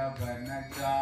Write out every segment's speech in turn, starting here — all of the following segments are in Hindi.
Jagannatha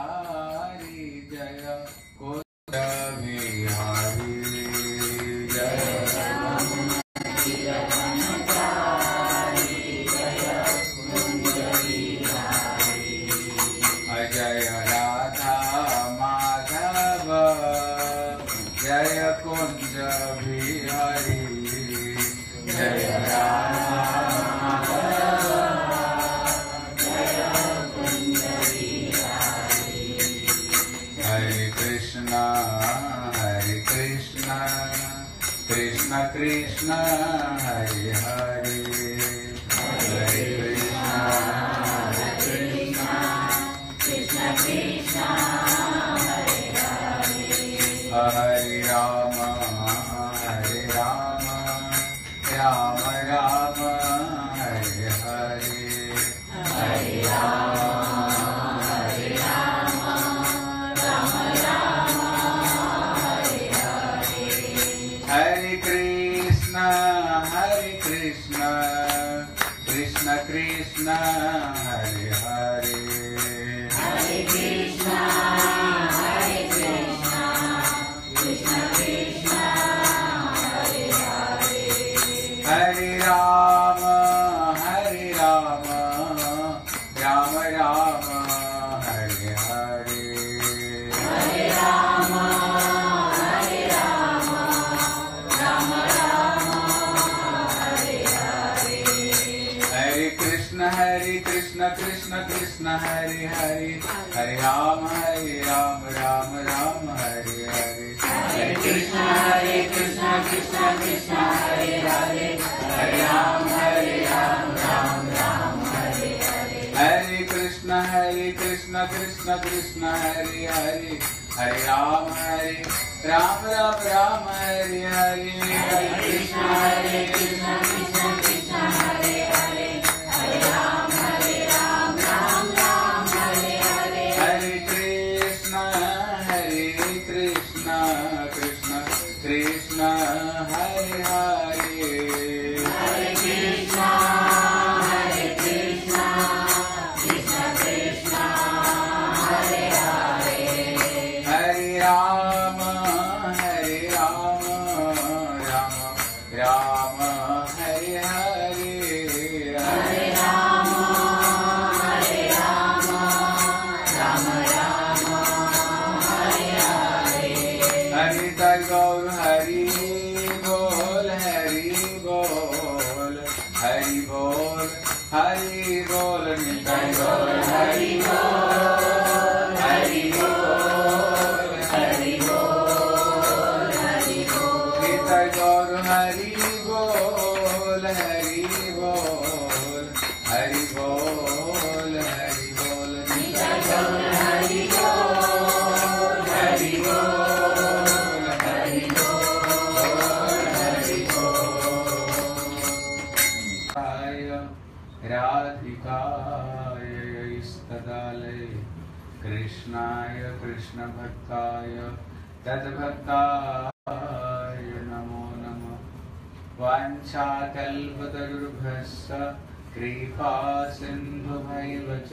कृपा सिन्धुभैव च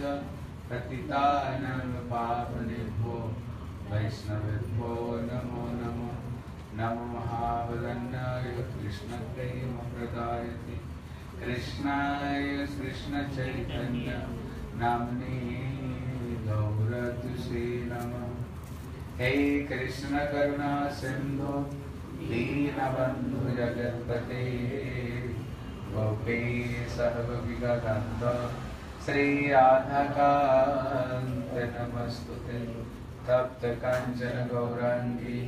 पतितानं पावनेभ्यो। वैष्णवेभ्यो नमो नमः। नमो महावदन्नाय कृष्णप्रेमप्रदायते कृष्णाय कृष्णचैतन्य। नाम्ने गौरतुषे नमः। हे कृष्णकरुणा सिन्धो, दीनबन्धु जगत्पते। गोपी सर्वविगत श्रीराधकान्त नमस्तुते तप्त काञ्चन गौरांगी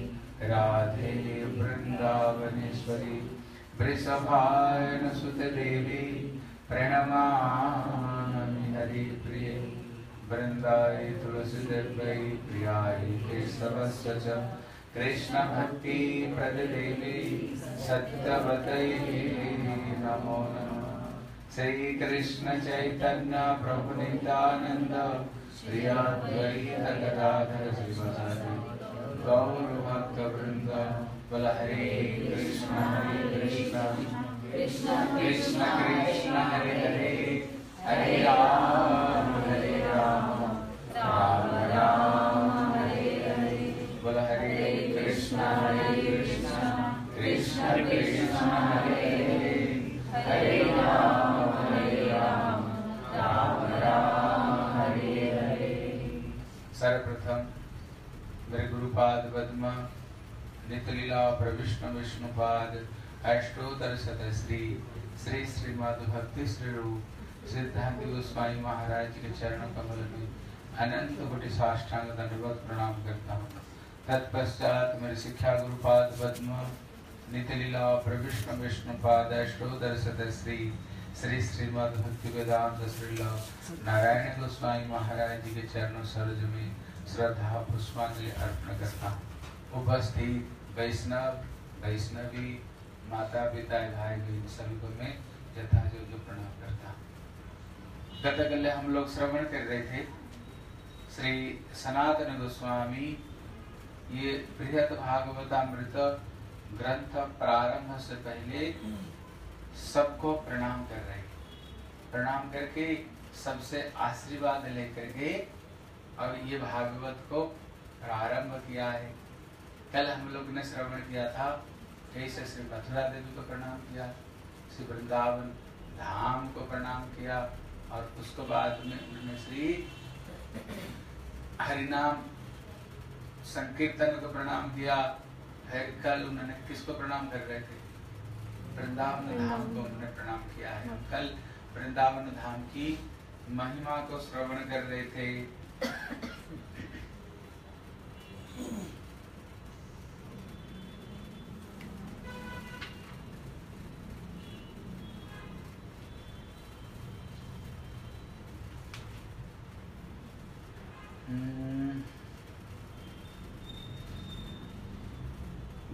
राधे वृंदावनेश्वरी वृषभायन सुतदेवी प्रणमामि हरिप्रिये। वृन्दाय तुलसीदेव्यै प्रियाय केशवस्य च। कृष्ण भक्ति प्रदेवी सत्यवत नमो नम। श्री कृष्ण चैतन्य प्रभु नित्यानंद गदाधर गौर भक्त वृंद हरे कृष्ण हरे कृष्ण। कृष्ण कृष्ण, हरे हरे। हरे राम हरे राम। राम राम, हरे हरे। हरे Krishna Hare Krishna Krishna Krishna Hare Hare Hare Rama Hare Rama Rama Rama Hare Hare Vishnupad अष्टोत्तर Shri Shri Shrimad भक्ति श्री रूप सिद्धांत गोस्वामी महाराज के चरण कमल में अनंत कोटि साष्टांग दंडवत प्रणाम करता हूँ तत्पश्चात मेरे शिक्षा गुरुपाद पद्म नितलीला प्रविष्णु विष्णुपाद अष्टोत्तर शत श्री श्री श्रीमद भक्ति वेदांत श्री नारायण गोस्वामी महाराज जी के चरणों सरोज में श्रद्धा पुष्पांजलि अर्पण करता उपस्थित वैष्णव, वैष्णवी, माता पिता, भाई बहन सभी को मैं यथा जो जो प्रणाम करता गतकल्य हम लोग श्रवण कर रहे थे। श्री सनातन गोस्वामी ये बृहत भागवतामृत ग्रंथ प्रारंभ से पहले सबको प्रणाम कर रहे प्रणाम करके सबसे आशीर्वाद लेकर के और ये भागवत को प्रारंभ किया है। कल हम लोग ने श्रवण किया था कैसे श्री मथुरा देवी को प्रणाम किया, श्री वृंदावन धाम को प्रणाम किया, और उसको बाद में उन्होंने श्री हरिनाम संकीर्तन को प्रणाम किया फिर कल उन्होंने किसको प्रणाम कर रहे थे? वृंदावन धाम को उन्होंने प्रणाम किया है। कल वृंदावन धाम की महिमा को श्रवण कर रहे थे।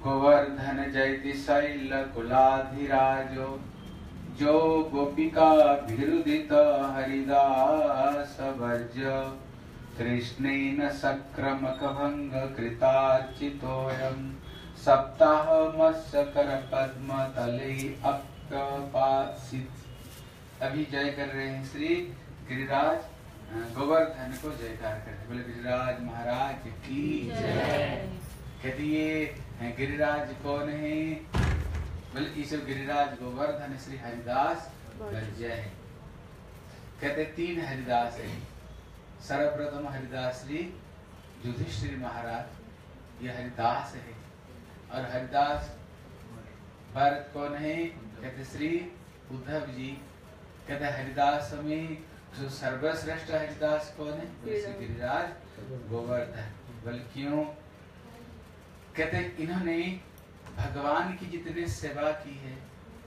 गोवर्धन जयति शैल कुलाधिराजो जो गोपिका भिरुदित हरिदास वर्ज कृष्णेन सक्रमक भंग कृतार्चितोऽयं सप्ताह मत्स्यकर पद्म तले अप्यपासित अभी जय कर रहे हैं श्री गिरिराज। गोवर्धन को जयकार करते बोले गिरिराज महाराज की जय? कहती ये गिरिराज कौन है बोले इस गिरिराज गोवर्धन श्री हरिदास जय कहते तीन हरिदास है। सर्वप्रथम हरिदास श्री युधिष्ठिर महाराज ये हरिदास है। और हरिदास भरत कौन है कहते श्री उद्धव जी। कहते हरिदास में जो सर्वश्रेष्ठ हरिदास कौन है? गिरिराज। गोवर्धन। बोल क्यों? कहते इन्होंने भगवान की जितने सेवा की है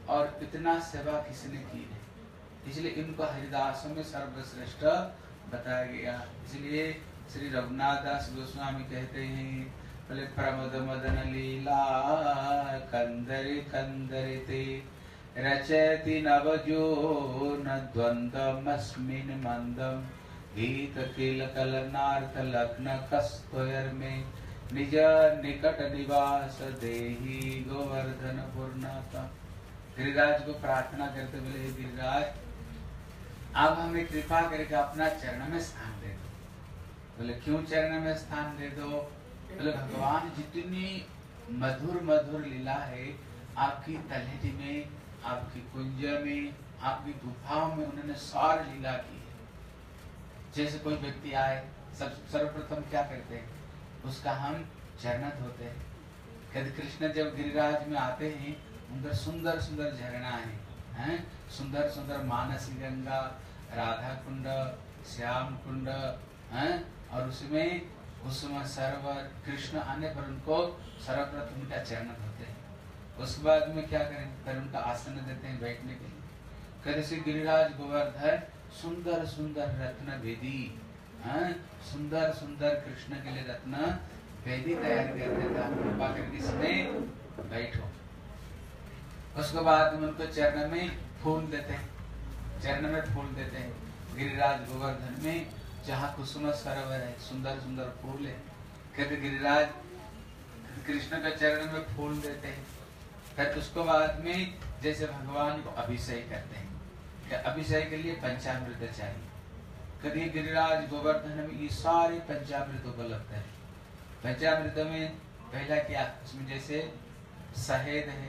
और इतना सेवा किसने की है? इसलिए इनको हरिदासों में सर्वश्रेष्ठ बताया गया। इसलिए श्री रघुनाथ दास गोस्वामी कहते हैं बोले प्रमद मदन लीला कंदर कंदरते, रचयति नवजो न द्वन्द्वमस्मिन् मन्दं गीतकीलकलनार्थ लग्न कस्तोयर में निज निकट निवास देही गोवर्धन पूर्णता गिरिराज को प्रार्थना करते बोले गिरिराज, अब हमें कृपा करके अपना चरण में स्थान दे दो। बोले, क्यों चरण में स्थान दे दो? बोले, भगवान, जितनी मधुर मधुर लीला है, आपकी तलहटी में, आपकी कुंज में, आपकी गुफाओं में उन्होंने सार लीला की है। जैसे कोई व्यक्ति आए, सब सर्वप्रथम क्या करते हैं? उसका हम चरण धोते हैं। कहते कृष्ण जब गिरिराज में आते हैं, उनका सुंदर सुंदर झरना है, हैं? सुंदर सुंदर मानसी गंगा, राधा कुंड, श्याम कुंड, हैं? और उसमें उसमें सरवर, कृष्ण आने पर उनको सर्वप्रथम उनका चरण धोते हैं। उसके बाद में क्या करें? फिर उनका आसन देते हैं बैठने के लिए। कहते श्री गिरिराज गोवर्धन सुंदर सुंदर रत्न वेदी हाँ, सुंदर सुंदर कृष्ण के लिए रत्न वेदी तैयार कर देता कृपा करके इसमें बैठो। उसके बाद में उनको चरण में फूल देते हैं। चरण में फूल देते हैं। गिरिराज गोवर्धन में जहाँ कुसुम सरोवर है सुंदर सुंदर फूल है। कहते गिरिराज कृष्ण के चरण में फूल देते हैं। फिर उसको बाद में जैसे भगवान को अभिषेक करते हैं। अभिषेक के लिए पंचामृत चाहिए। कभी गिरिराज गोवर्धन ये सारे पंचामृत उपलब्ध है। पंचामृत में पहला क्या? उसमें जैसे सहेद है,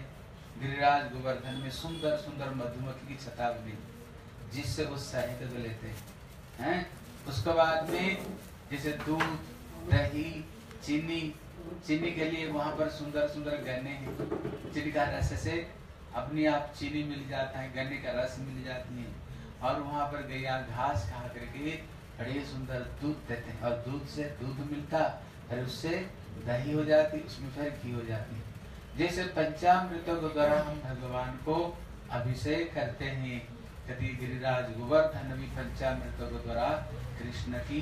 गिरिराज गोवर्धन में सुंदर सुंदर मधुमक्खी की छतावनी जिससे वो शहद को लेते हैं? उसके बाद में जैसे दूध, दही, चीनी चीनी के लिए वहाँ पर सुंदर सुंदर गन्ने हैं। चीनी का रस से अपने आप चीनी मिल जाता है, गन्ने का रस मिल जाती है। और वहाँ पर गैया घास खा करके बड़े सुंदर दूध देते हैं। और दूध से दूध मिलता, फिर उससे दही हो जाती, उसमें फिर घी हो जाती जैसे पंचामृतों के द्वारा हम भगवान को अभिषेक करते हैं कभी गिरिराज गोवर्धन भी पंचामृतों के द्वारा कृष्ण की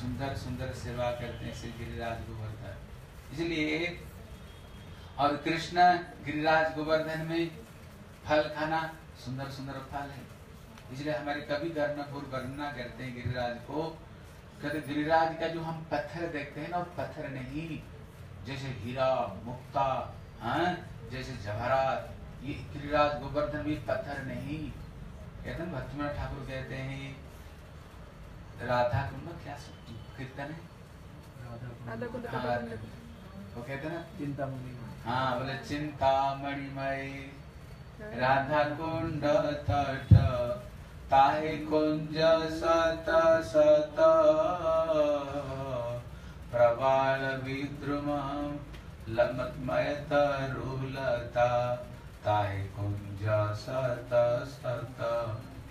सुंदर सुंदर सेवा करते हैं, श्री गिरिराज गोवर्धन। इसलिए और कृष्ण गिरिराज गोवर्धन में फल खाना सुंदर सुंदर फल है। इसलिए हमारे कवि कर्णपुर वर्णना करते हैं गिरिराज को कहते गिरिराज का जो हम पत्थर देखते हैं ना पत्थर नहीं। जैसे हीरा मुक्ता हाँ जैसे जवाहरात ये गिरिराज गोवर्धन भी पत्थर नहीं। कहते हैं भक्तिमन ठाकुर कहते हैं राधा कुंड क्या कीर्तन है? हाँ, वो कहते हैं ना चिंता मुनि हाँ बोले चिंता मणिमय राधा कुंड तट ताहे कुंज सत सत? प्रबाल विद्रुम लमतमय तरुलता। ताहे कुंज सत सत?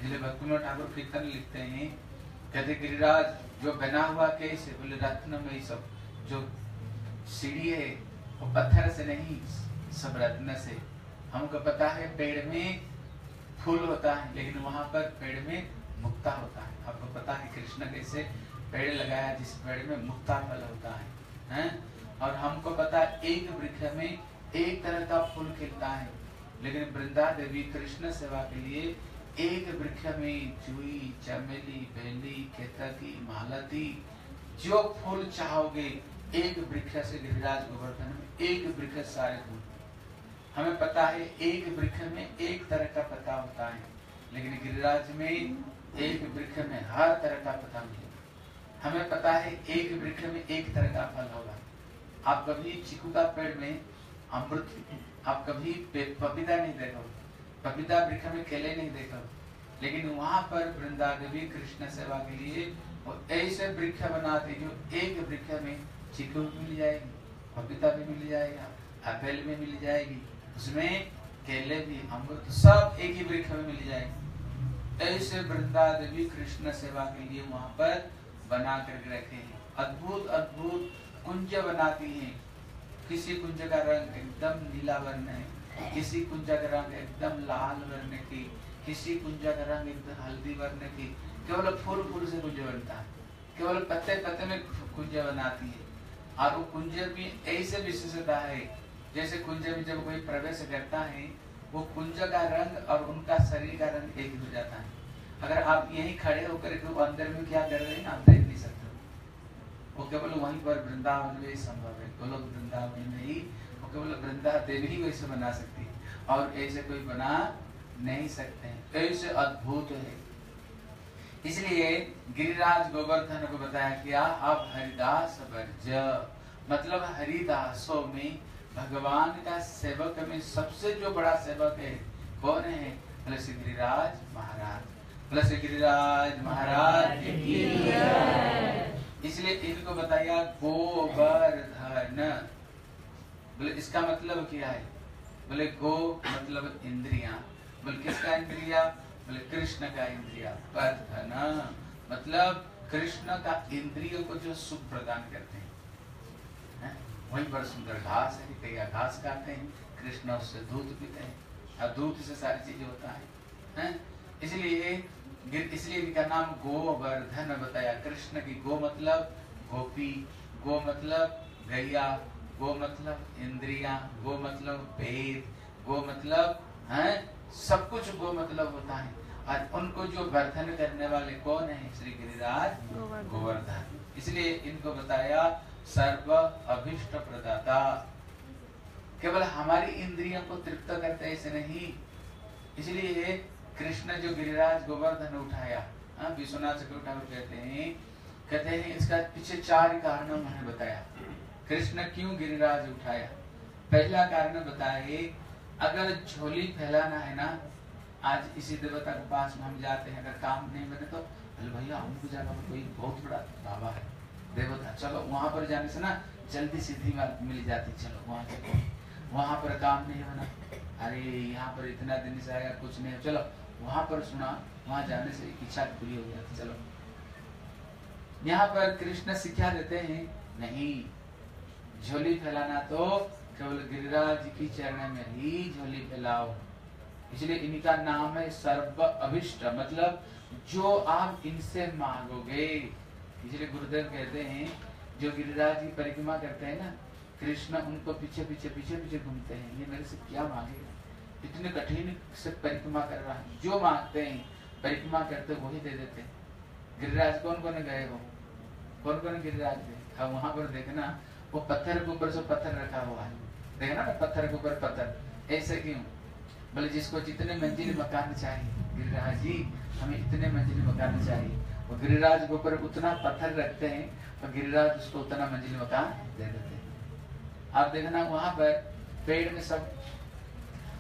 इसलिए भक्ति ठाकुर कीर्तन लिखते हैं। कहते गिरिराज, जो बना हुआ कैसे बोले, रत्न में सब, जो सीढ़ी है, वो पत्थर से नहीं, सब रत्न से। हमको पता है, पेड़ में फूल होता है, लेकिन वहाँ पर पेड़ में मुक्ता होता है। आपको पता है कृष्ण कैसे पेड़ लगाया, जिस पेड़ में मुक्ता फल होता है, हैं? और हमको पता है एक वृक्ष में एक तरह का फूल खिलता है। लेकिन वृंदा देवी कृष्ण सेवा के लिए एक वृक्ष में चुई चमेली, बेली, केतकी, मालती, जो फूल चाहोगे, एक वृक्ष से गिरिराज गोवर्धन में एक वृक्ष सारे फूल। हमें पता है एक वृक्ष में एक तरह का पता होता है। लेकिन गिरिराज में एक वृक्ष में हर तरह का पता मिलेगा हमें पता है एक वृक्ष में एक तरह का फल होगा। आप कभी चीकू का पेड़ में अमृत, आप कभी पपीता नहीं देखो। पपीता वृक्ष में केले नहीं देखो। लेकिन वहाँ पर वृंदा देवी कृष्ण सेवा के लिए वो ऐसे वृक्ष बनाते जो एक वृक्ष में चीकू भी मिल जाएगी, पपीता भी मिल जाएगा, एप्पल भी मिल जाएगी। उसमें केले भी, अमृत, सब एक ही वृक्ष में मिल जाएँगे। ऐसे वृंदा देवी कृष्ण सेवा के लिए वहाँ पर बना करके रखे हैं। अद्भुत अद्भुत कुंज बनाती हैं। किसी कुंज का रंग एकदम नीला वर्ण है, किसी कुंज का रंग एकदम लाल वर्ण की, किसी कुंज का रंग एकदम हल्दी वर्ण की। केवल फूल फूल से कुंज बनता है। केवल पत्ते पत्ते में कुंज बनाती है। और वो कुंज भी ऐसे विशेषता है जैसे कुंज में जब कोई प्रवेश करता है, वो कुंज का रंग और उनका शरीर का रंग एक हो जाता है। अगर आप यही खड़े होकर के वो अंदर में क्या कर रहे हैं, आप देख नहीं सकते। वो केवल वहीं पर वृंदावन में संभव है। गोलोक वृंदावन में ही, वो केवल वृंदा देवी ही वैसे बना सकती है। और ऐसे कोई बना नहीं सकते ऐसे अद्भुत है। इसलिए गिरिराज गोवर्धन को बताया क्या आप हरिदास वर्ज मतलब हरिदासों में भगवान का सेवक में सबसे जो बड़ा सेवक है, कौन है? श्री गिरिराज महाराज श्री गिरिराज महाराज इसलिए इनको बताया गोवर्धन। बोले, इसका मतलब क्या है? बोले, गो मतलब इंद्रिया। बोले, किसका इंद्रिया? बोले, कृष्ण का इंद्रिया। वर्धन। मतलब कृष्ण का इंद्रियों को जो सुख प्रदान करते हैं। वहीं पर सुंदर घास है कई घास खाते हैं कृष्ण उससे दूध पीते हैं। और दूध से सारी चीज़ें होता है, है? इसलिए इसलिए इनका नाम गोवर्धन बताया। कृष्ण की गो मतलब गोपी गो मतलब गैया गो मतलब इंद्रिया गो मतलब वेद गो मतलब है? सब कुछ गो मतलब होता है। और उनको जो वर्धन करने वाले कौन है? श्री गिरिराज गोवर्धन। इसलिए इनको बताया सर्व अभिष्ट प्रदाता। केवल हमारी इंद्रियों को तृप्त करते ऐसे नहीं। इसलिए कृष्ण जो गिरिराज गोवर्धन उठाया हाँ, विश्वनाथ चक्र ठाकुर कहते हैं कहते हैं इसका पीछे चार कारण उन्होंने बताया। कृष्ण क्यों गिरिराज उठाया? पहला कारण बताए अगर झोली फैलाना है ना आज इसी देवता के पास में हम जाते हैं अगर काम नहीं बने तो भैया हमको जाना कोई बहुत बड़ा बाबा है। देवता चलो, वहाँ पर जाने से ना जल्दी सीधी मिल जाती, चलो, वहाँ चलो वहाँ पर काम नहीं होना। अरे, यहाँ पर इतना दिन से आएगा, कुछ नहीं चलो, वहाँ पर सुना, वहाँ जाने से इच्छा पूरी हो जाती, चलो। यहाँ पर कृष्ण शिक्षा देते हैं, नहीं, झोली फैलाना तो केवल गिरिराज की चरण में ही झोली फैलाओ। इसलिए इनका नाम है सर्व अभिष्ट मतलब जो आप इनसे मांगोगे। इसलिए गुरुदेव कहते हैं, जो गिरिराज की परिक्रमा करते हैं ना, कृष्ण उनको पीछे पीछे पीछे पीछे घूमते हैं। ये मेरे से क्या मांगेगा? इतने कठिन से परिक्रमा कर रहा है। जो मांगते हैं, परिक्रमा करते वही दे देते हैं। गिरिराज कौन कौन गए हो कौन कौन गिरिराज? थे हाँ वहाँ पर देखना, वो पत्थर के ऊपर से पत्थर रखा हुआ है। देखना ना, पत्थर के ऊपर पत्थर। ऐसे क्यों? बोले, जिसको जितने मंजिल मकान चाहिए, गिरिराज जी, हमें इतने मंजिल मकान चाहिए। गिरिराज के ऊपर उतना पत्थर रखते हैं तो गिरिराज उसको उतना मंजिल मकान दे देते हैं। आप देखना वहाँ पर, पेड़ में सब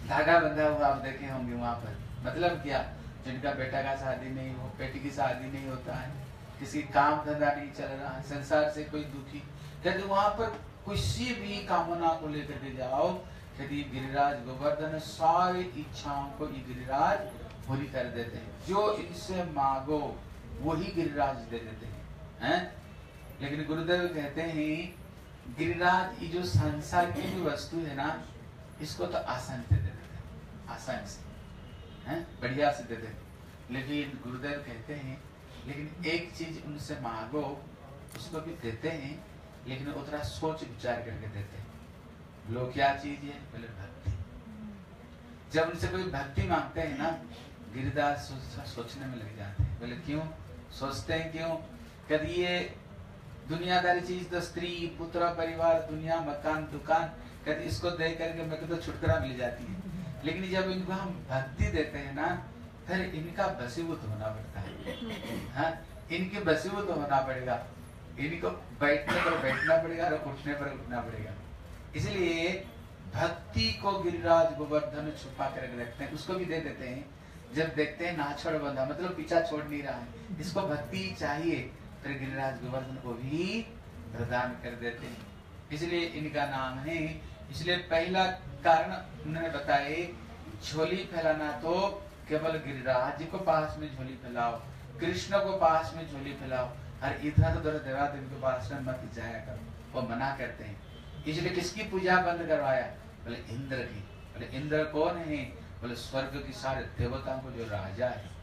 धागा बंधा हुआ आप देखे होंगे वहाँ पर। मतलब क्या? जिनका बेटा का शादी नहीं हो, बेटी की शादी नहीं होता है, किसी काम धंधा नहीं चल रहा है, संसार से कोई दुखी। यदि वहाँ पर किसी भी कामना को लेकर के जाओ, यदि गिरिराज गोवर्धन सारी इच्छाओं को गिरिराज पूरी कर देते हैं। जो इनसे मांगो वही गिरिराज दे देते हैं हैं? लेकिन गुरुदेव कहते हैं, गिरिराज, ये जो संसार की भी वस्तु है ना, इसको तो आसान से दे देते हैं, आसान से, हैं? बढ़िया से दे देते लेकिन गुरुदेव कहते हैं, लेकिन एक चीज़ उनसे मांगो, उसको भी देते हैं, लेकिन उतना सोच विचार करके देते हैं। लोग क्या चीज़ है? बोले, भक्ति। जब उनसे कोई भक्ति मांगते हैं ना गिरिदास सोचने में लग जाते हैं। बोले, क्यों? सोचते हैं क्यों? कभी ये दुनियादारी चीज़ तो स्त्री, पुत्र, परिवार, दुनिया, मकान, दुकान, कभी इसको देख करके मेरे को तो छुटकारा मिल जाती है। लेकिन जब इनको हम भक्ति देते हैं ना, फिर इनका बसीभूत होना पड़ता है। हाँ इनके बसीभूत होना पड़ेगा। इनको बैठने पर बैठना पड़ेगा और उठने पर उठना पड़ेगा। इसलिए भक्ति को गिरिराज गोवर्धन छुपा कर रखते हैं। उसको भी दे देते हैं। जब देखते हैं ना छोड़ बंधा मतलब पीछा छोड़ नहीं रहा है। इसको भक्ति चाहिए, फिर गिरिराज गोवर्धन को भी प्रदान कर देते हैं। इसलिए इनका नाम है, इसलिए पहला कारण उन्होंने बताए, झोली फैलाना तो केवल गिरिराज जी को पास में झोली फैलाओ, कृष्ण को पास में झोली फैलाओ, और इधर उधर देवादेव के पास में मत जाया करो, वो मना करते हैं। इसलिए किसकी पूजा बंद करवाया? बोले, इंद्र की। बोले, इंद्र कौन है? बोले, स्वर्ग की सारे देवताओं को जो राजा है।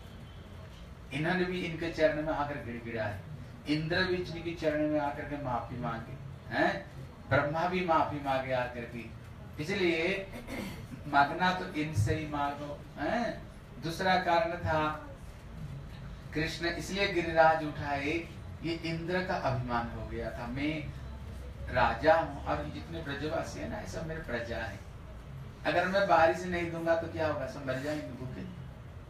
इन्होंने भी इनके चरण में आकर गिड़गिड़ा है। इंद्र भी इनकी चरण में आकर के माफ़ी मांगे, हैं? ब्रह्मा भी माफ़ी मांगे आकर के। इसलिए मांगना तो इनसे ही मांगो, हैं? दूसरा कारण था, कृष्ण इसलिए गिरिराज उठाए, ये इंद्र का अभिमान हो गया था। मैं राजा हूँ और जितने ब्रजवासी है ना, ये सब मेरे प्रजा है। अगर मैं बारिश नहीं दूँगा तो क्या होगा? सब मर जाएँगे भूखे।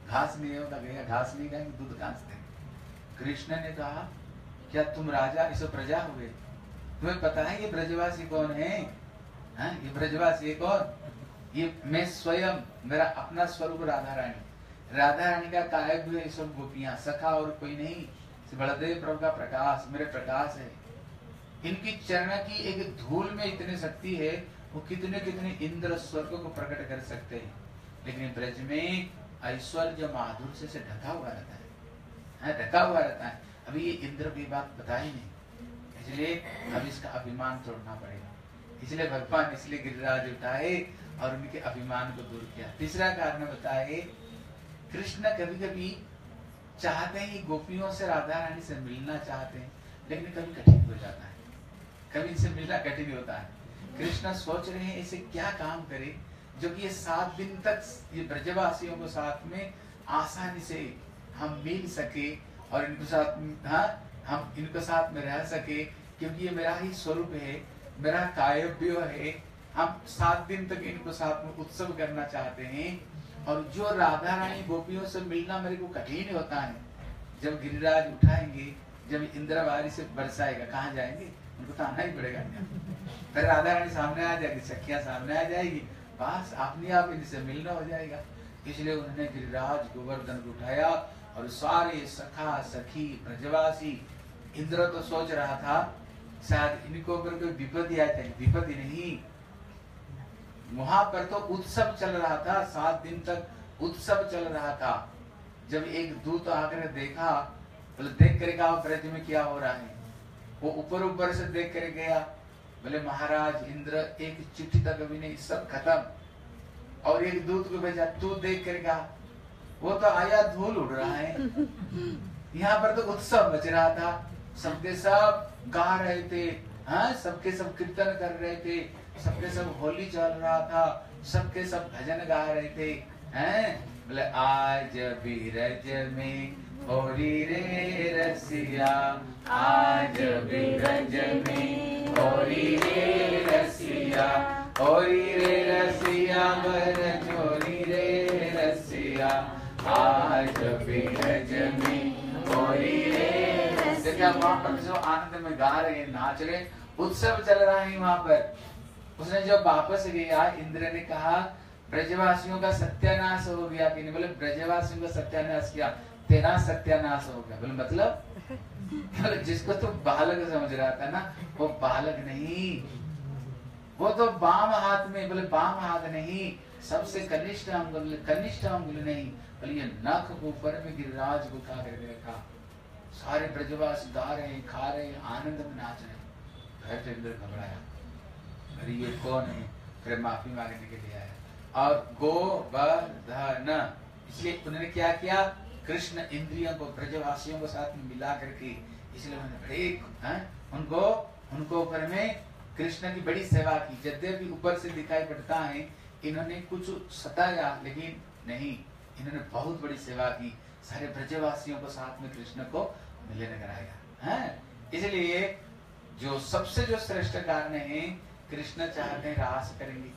घास नहीं होगा गया घास नहीं खाएँगे, दूध घास देंगे. कृष्ण ने कहा, क्या तुम राजा, इस प्रजा हुए तुम्हें पता है ये ब्रजवासी कौन है? हा? ये ब्रजवासी कौन? ये मैं स्वयं, मेरा अपना स्वरूप राधा रानी राधा रानी का कायक हुए सब गोपियाँ, सखा और कोई नहीं। बलदेव प्रभु का प्रकाश, मेरे प्रकाश है। इनकी चरण की एक धूल में इतनी शक्ति है, वो कितने कितने इंद्र स्वर्ग को प्रकट कर सकते हैं। लेकिन ब्रज में ऐश्वर्य माधुर्य से ढका हुआ रहता है। हाँ, ढका हुआ रहता है। अभी ये इंद्र की बात बता ही नहीं। इसलिए अब इसका अभिमान तोड़ना पड़ेगा। इसलिए भगवान इसलिए गिरिराज उठाए और उनके अभिमान को दूर किया। तीसरा कारण बताए कृष्ण कभी कभी चाहते हैं गोपियों से राधा रानी से मिलना चाहते हैं लेकिन कभी कठिन हो जाता है। कभी इनसे मिलना कठिन होता है। कृष्ण सोच रहे हैं इसे क्या काम करे? जो कि ये सात दिन तक ये ब्रजवासियों को साथ में आसानी से हम मिल सके और इनके साथ हाँ हम इनके साथ में रह सके, क्योंकि ये मेरा ही स्वरूप है, मेरा कायव्य है, हम सात दिन तक इनको साथ में उत्सव करना चाहते हैं। और जो राधा रानी गोपियों से मिलना मेरे को कठिन होता है, जब गिरिराज उठाएँगे, जब इंद्रवारी से बरसाएगा, कहाँ जाएँगे? उनको तो आना ही पड़ेगा। फिर राधा रानी सामने आ जाएगी, सखिया सामने आ जाएगी बस अपने आप इनसे मिलना हो जाएगा। इसलिए उन्होंने गिरिराज गोवर्धन को उठाया और सारे सखा, सखी, ब्रजवासी, इंद्र तो सोच रहा था, शायद इनको ऊपर कोई विपत्ति आए थे विपत्ति नहीं। वहाँ पर तो उत्सव चल रहा था, सात दिन तक उत्सव चल रहा था। जब एक दूत आकर देखा, बोले, देख कर कहा ब्रज में क्या हो रहा है। वो ऊपर ऊपर से देख कर गया। बोले महाराज इंद्र एक चिट्ठी तक अभी नहीं सब खत्म। और एक दूत को भेजा तू देख कर कहा वो तो आया धूल उड़ रहा है। यहाँ पर तो उत्सव बच रहा था। सबके सब गा रहे थे हाँ सबके सब कीर्तन कर रहे थे सबके सब होली चल रहा था सबके सब भजन गा रहे थे हैं? बोले आज बीरज में होली रे रसिया आज बीरज में होली रे रसिया होली रे रसिया बर चोरी रे रसिया आज बीरज में होली रे देखा वहाँ पर जो आनंद में गा रहे हैं, नाच रहे उत्सव चल रहा है वहाँ पर। उसने जब वापस गया, इंद्र ने कहा, ब्रजवासियों का सत्यानाश हो गया। कि बोले, ब्रजवासियों का सत्यानाश किया। तेरा सत्यानाश हो गया। बोले मतलब? जिसको तो बालक समझ रहा था ना, वो बालक नहीं। वो तो बाम हाथ में, बोले, बाम हाथ नहीं। सबसे कनिष्ठ अंगुल कनिष्ठ अंगुल नहीं। बोले, ये नख ऊपर में गिरिराज को उठा करके रखा सारे ब्रजवास गा रहे हैं, खा रहे हैं, आनंद में नाच रहे घर भरत इंद्र घबराया। अरे ये कौन है? फिर माफ़ी मांगने के लिए आया। और गोवर्धन। इसलिए उन्होंने क्या किया? कृष्ण इंद्रियों को ब्रजवासियों को साथ में मिला करके इसलिए उन्होंने बड़े उनको उनको ऊपर में कृष्ण की बड़ी सेवा की। यद्यपि ऊपर से दिखाई पड़ता है, इन्होंने कुछ सताया, लेकिन नहीं, इन्होंने बहुत बड़ी सेवा की। सारे ब्रजवासियों को साथ में कृष्ण को मिलने कराया, है। इसलिए जो सबसे जो श्रेष्ठ कारण है, कृष्ण चाहते हैं रास करेंगे।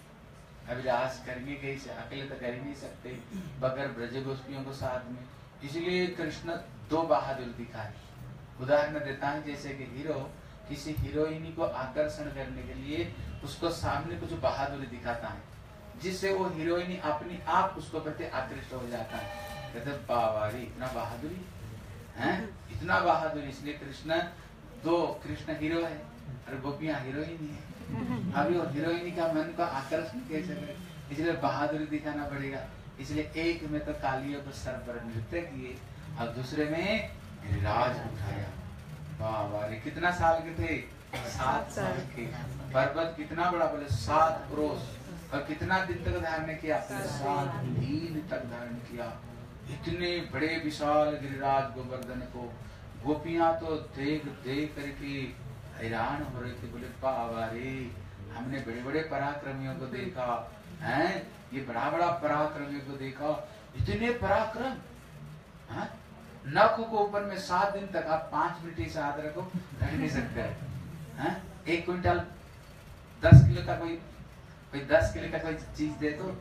अभी रास करेंगे कैसे अकेले तो कर ही नहीं सकते। बगैर ब्रज गोष्ठियों को साथ में। इसलिए कृष्ण दो बहादुर दिखाए। उदाहरण देता है जैसे कि हीरो, किसी हीरोइनी को आकर्षण करने के लिए उसको सामने कुछ बहादुरी दिखाता है, जिससे वो हीरोइनी अपने आप उसको प्रति आकृष्ट हो जाता है। कहते बावारी, इतना बहादुरी? है? इतना बहादुरी, इसलिए कृष्ण दो कृष्ण हीरो है। और गोपियाँ हीरोइन है। अभी वो हीरोइन का मन को आकर्षण कैसे करे? इसलिए बहादुरी दिखाना पड़ेगा। इसलिए एक में तो कालियों को सर पर नृत्य किए और दूसरे में गिरिराज उठाया। वाह वाह कितना साल के थे? सात साल के पर्वत कितना बड़ा बोले सात क्रोश। और कितना दिन तक धारण किया? सात दिन। तक धारण किया। इतने बड़े विशाल गिरिराज गोवर्धन को। गोपियाँ तो देख देख करके हैरान हो रहे थे बोले बाबा रे हमने बड़े बड़े पराक्रमियों को देखा हैं? ये बड़ा बड़ा पराक्रम को देखा। इतने पराक्रम। हाँ? नख को ऊपर में सात दिन तक आप पाँच मिनट ही हाथ रखो, रह नहीं सकते। हैं? एक क्विंटल दस किलो का कोई कोई दस किलो का कोई चीज़ दे तो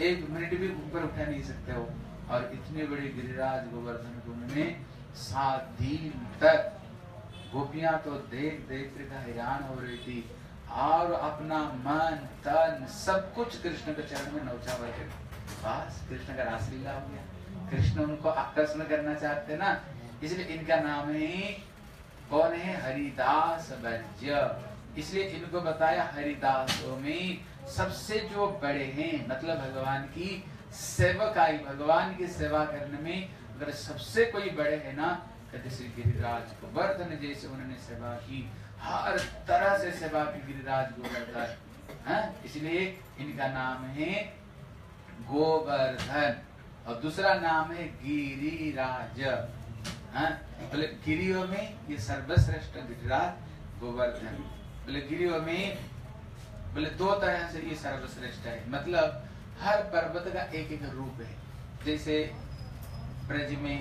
एक मिनट भी ऊपर उठा नहीं सकते हो। और इतने बड़े गिरिराज गोवर्धन को उन्होंने सात दिन तक गोपियाँ तो देख देख कर हैरान हो रही थी। और अपना मन, तन, सब कुछ कृष्ण के चरण में नौचा भर बस, कृष्ण का रासलीला हो गया। कृष्ण उनको आकर्षण करना चाहते ना। इसलिए इनका नाम है, कौन है? हरिदास वर्ज्य इसलिए इनको बताया, हरिदासों में सबसे जो बड़े हैं मतलब भगवान की सेवकाई भगवान की सेवा करने में अगर सबसे कोई बड़े है ना कहते श्री गिरिराज गोवर्धन जैसे उन्होंने सेवा की। हर तरह से सेवा की गिरिराज गोवर्धन है। इसलिए इनका नाम है गोवर्धन और दूसरा नाम है गिरिराज। बोले, गिरियों में ये सर्वश्रेष्ठ गिरिराज गोवर्धन। बोले, गिरियों में, बोले, दो तरह से ये सर्वश्रेष्ठ है। मतलब हर पर्वत का एक एक रूप है। जैसे ब्रज में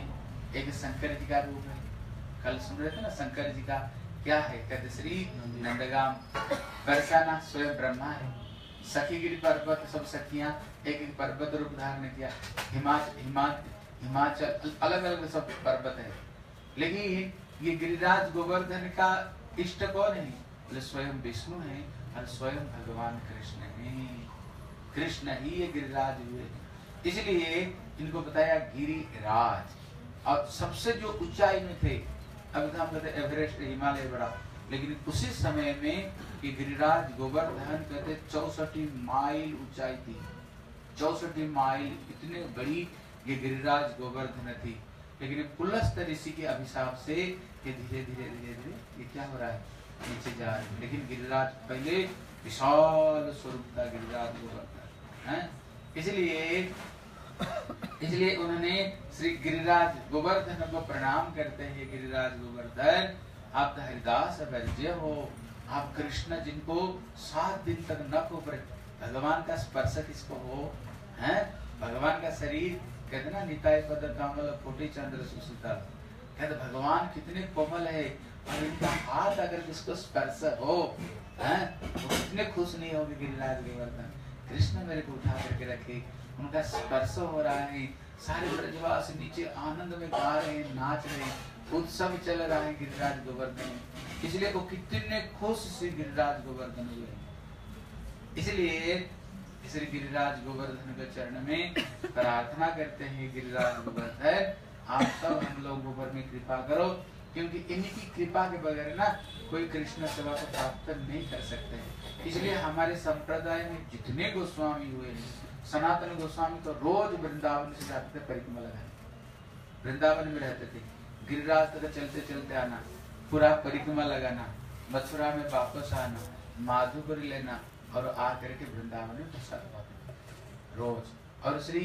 एक शंकर जी का रूप है। कल सुन रहे थे ना, शंकर जी का क्या है कहते श्री नंदगाम बरसाना स्वयं ब्रह्मा है सखी गिरी पर्वत सब सखियाँ एक एक पर्वत रूप धारण किया हिमाचल हिमाचल हिमाचल अलग अलग सब पर्वत है लेकिन ये गिरिराज गोवर्धन का इष्ट कौन है बोले स्वयं विष्णु है और स्वयं भगवान कृष्ण है कृष्ण ही ये गिरिराज हुए इसलिए इनको बताया गिरिराज और सबसे जो ऊंचाई में थे अभी तो हम कहते एवरेस्ट हिमालय बड़ा। लेकिन उसी समय में कि गिरिराज गोवर्धन कहते चौसठी माइल ऊंचाई थी। चौसठी माइल इतने बड़ी ये गिरिराज गोवर्धन थी। लेकिन पुलस्त ऋषि के अभिशाप से ये धीरे धीरे धीरे धीरे ये क्या हो रहा है? नीचे जा रहे लेकिन गिरिराज पहले विशाल स्वरूप था, गिरिराज गोवर्धन है? इसलिए इसलिए उन्होंने श्री गिरिराज गोवर्धन को प्रणाम करते हैं, गिरिराज गोवर्धन, आप तो हरिदास वैद्य हो, आप कृष्ण जिनको सात दिन तक न को भगवान का स्पर्श किसको हो, है? भगवान का शरीर, कहते ना, निताय पद कामल कोटि चंद्र सुशीता कहते भगवान कितने कोमल है, और इनका हाथ अगर किसको स्पर्श हो, है? तो कितने खुश नहीं होगी गिरिराज गोवर्धन। कृष्ण मेरे को उठा करके रखे उनका स्पर्श हो रहा है, सारे ब्रजवास नीचे आनंद में गा रहे हैं, नाच रहे हैं, उत्सव चल रहा है गिरिराज गोवर्धन इसलिए वो कितने खुश से गिरिराज गोवर्धन हुए। इसलिए श्री गिरिराज गोवर्धन के चरण में प्रार्थना करते हैं, गिरिराज गोवर्धन, आप सब हम लोग पर में कृपा करो, क्योंकि इनकी कृपा के बगैर ना कोई कृष्ण सेवा को प्राप्त नहीं कर सकते। इसलिए हमारे संप्रदाय में जितने गोस्वामी हुए हैं सनातन गोस्वामी तो रोज वृंदावन से जाते थे, परिक्रमा लगाने। वृंदावन में रहते थे। गिरिराज तक चलते चलते आना, पूरा परिक्रमा लगाना, मथुरा में वापस आना, माधुपुरी लेना और आकर के वृंदावन में प्रसाद रोज। और श्री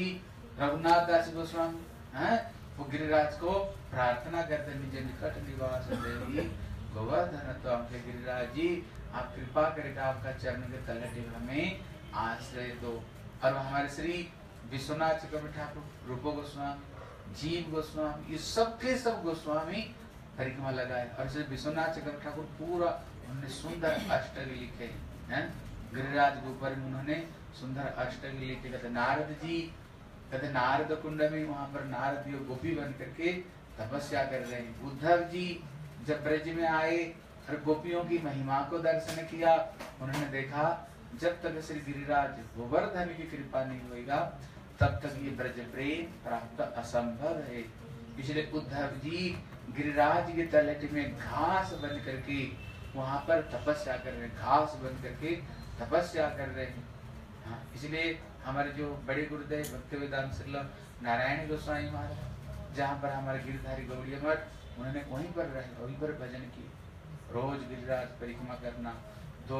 रघुनाथ दास गोस्वामी, है, वो गिरिराज को प्रार्थना करते निज निकट निवास देवी, गोवर्धन तो हमसे गिरिराज जी, आप कृपा करके आपका चरण के तलटे हमें आश्रय दो। और हमारे श्री विश्वनाथ चक्रवर्ती ठाकुर, रूप गोस्वामी, जीव गोस्वामी, ये सब के सब गोस्वामी परिक्रमा लगाए। और श्री विश्वनाथ चक्रवर्ती ठाकुर पूरा उन्होंने सुंदर अष्टगी लिखे हैं। गिरिराज के में उन्होंने सुंदर अष्टगी लिखे। कहते नारद जी, कहते नारद कुंड में वहाँ पर नारद गोपी बन करके तपस्या कर रहे हैं। उद्धव जी जब ब्रज में आए और गोपियों की महिमा को दर्शन किया, उन्होंने देखा जब तक श्री गिरिराज गोवर्धन की कृपा नहीं होगा तब तक ये ब्रज प्रेम प्राप्त असंभव है। इसलिए उद्धव जी गिरिराज के तलट में घास बन करके वहाँ पर तपस्या कर रहे घास बन करके तपस्या कर रहे हैं। हाँ, इसलिए हमारे जो बड़े गुरुदेव भक्ति वेदांत नारायण गोस्वामी महाराज जहाँ पर हमारे गिरधारी गौड़ी मठ उन्होंने वहीं पर रहे वहीं पर भजन किए। रोज गिरिराज परिक्रमा करना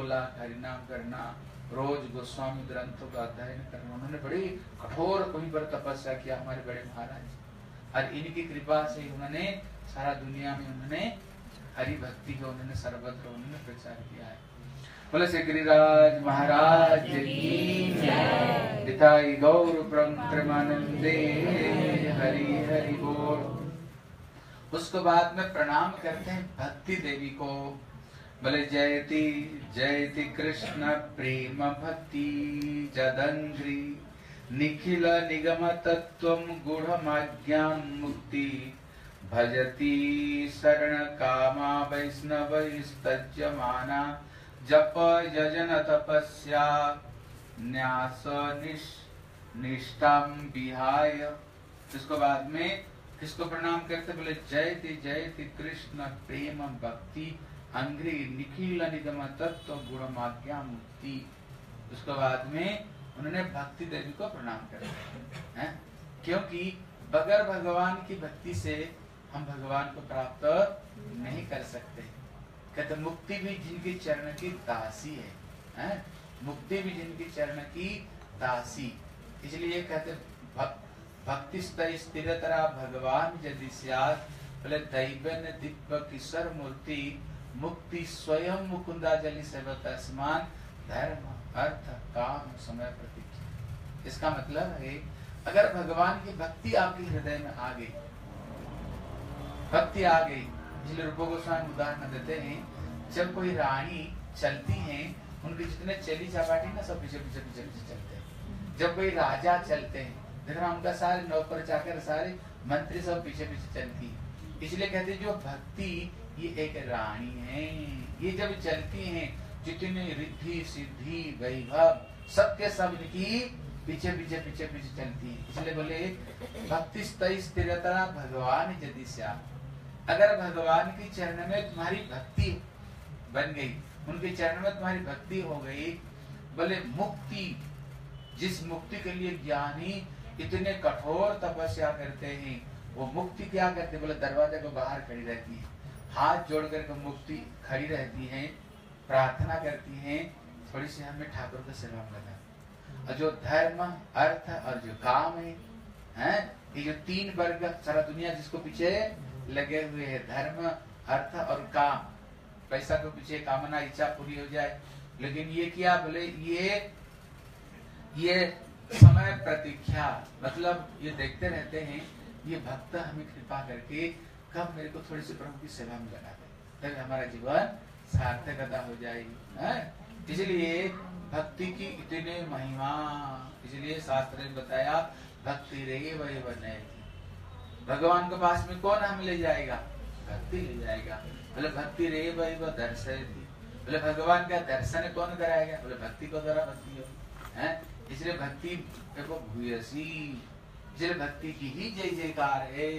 लाख हरिनाम करना, रोज गोस्वामी ग्रंथों का अध्ययन करना। उन्होंने बड़ी कठोर वहीं पर तपस्या किया हमारे बड़े महाराज। और इनकी कृपा से उन्होंने सारा दुनिया में उन्होंने हरि भक्ति का उन्होंने सर्वत्र उन्होंने प्रचार किया है। बोले श्री गिरिराज महाराज की गौर प्रेमानंदे हरि हरि बोल। उसके बाद में प्रणाम करते हैं भक्ति देवी को। बोले जयति जयति कृष्ण प्रेम भक्ति जदंग्री निखिल निगम तत्व गुढ़ मुक्ति। भजती शरण कामा वैष्णव माना जप यजन तपस्या। न्यास निश, निष्ठाम विहाय। इसको बाद में किसको प्रणाम करते बोले जयति जयति कृष्ण प्रेम भक्ति। अंग्रे निखिल निगम तत्व गुण माज्ञा मुक्ति। उसके बाद में उन्होंने भक्ति देवी को प्रणाम कर हैं? क्योंकि बगैर भगवान की भक्ति से हम भगवान को प्राप्त नहीं कर सकते। कहते मुक्ति भी जिनकी चरण की दासी है। हैं? मुक्ति भी जिनकी चरण की दासी। इसलिए कहते भक्ति स्थिरतरा भगवान यदि बोले दैवन दिव्य किशोर मूर्ति मुक्ति स्वयं मुकुंदा जली तस्मान धर्म, अर्थ, काम, समय प्रतीक्षा इसका मतलब है, अगर भगवान की भक्ति आपके हृदय में आ गई, भक्ति आ गई इसलिए रूप गोस्वामी उदाहरण देते हैं, जब कोई रानी चलती है, उनके जितने चली चपाटी ना, सब पीछे पीछे पीछे पीछे चलते हैं। जब कोई राजा चलते हैं, देखना उनका सारे नौकर चाकर सारे मंत्री सब पीछे पीछे चलती है। इसलिए कहते जो भक्ति ये एक रानी है। ये जब चलती हैं, जितने रिद्धि, सिद्धि, वैभव, सबके सब इनकी पीछे पीछे पीछे पीछे चलती है। इसलिए बोले, भक्ति स्थिरता भगवान यदि अगर भगवान के चरण में तुम्हारी भक्ति बन गई, उनके चरण में तुम्हारी भक्ति हो गई, बोले, मुक्ति, जिस मुक्ति के लिए ज्ञानी इतने कठोर तपस्या करते हैं, वो मुक्ति क्या करते बोले, दरवाजे को बाहर खड़ी रहती है। हाथ जोड़ कर मुक्ति खड़ी रहती है, प्रार्थना करती है, थोड़ी सी हमें ठाकुर का सलाम लगा और जो धर्म, अर्थ और जो काम है, हैं, ये जो तीन वर्ग सारा दुनिया जिसको पीछे लगे हुए है, धर्म, अर्थ और काम, पैसा के पीछे, कामना, इच्छा पूरी हो जाए। लेकिन ये क्या बोले, ये ये समय प्रतीक्षा मतलब ये देखते रहते हैं, ये भक्त हमें कृपा करके कब मेरे को थोड़ी सी प्रभु की सेवा में लगा दे हमारा जीवन सार्थकता हो जाएगी इसलिए भक्ति की इतने महिमा, इसलिए शास्त्र ने बताया, भक्ति रही वही बने भगवान के पास में कौन हम ले जाएगा? भक्ति ले जाएगा। बोले, भक्ति रही वही वह दर्शन बोले, भगवान का दर्शन कौन कराएगा? बोले, भक्ति को द्वारा भक्ति हो है? इसलिए भक्ति भूयसी। इसलिए भक्ति की ही जय जयकार है।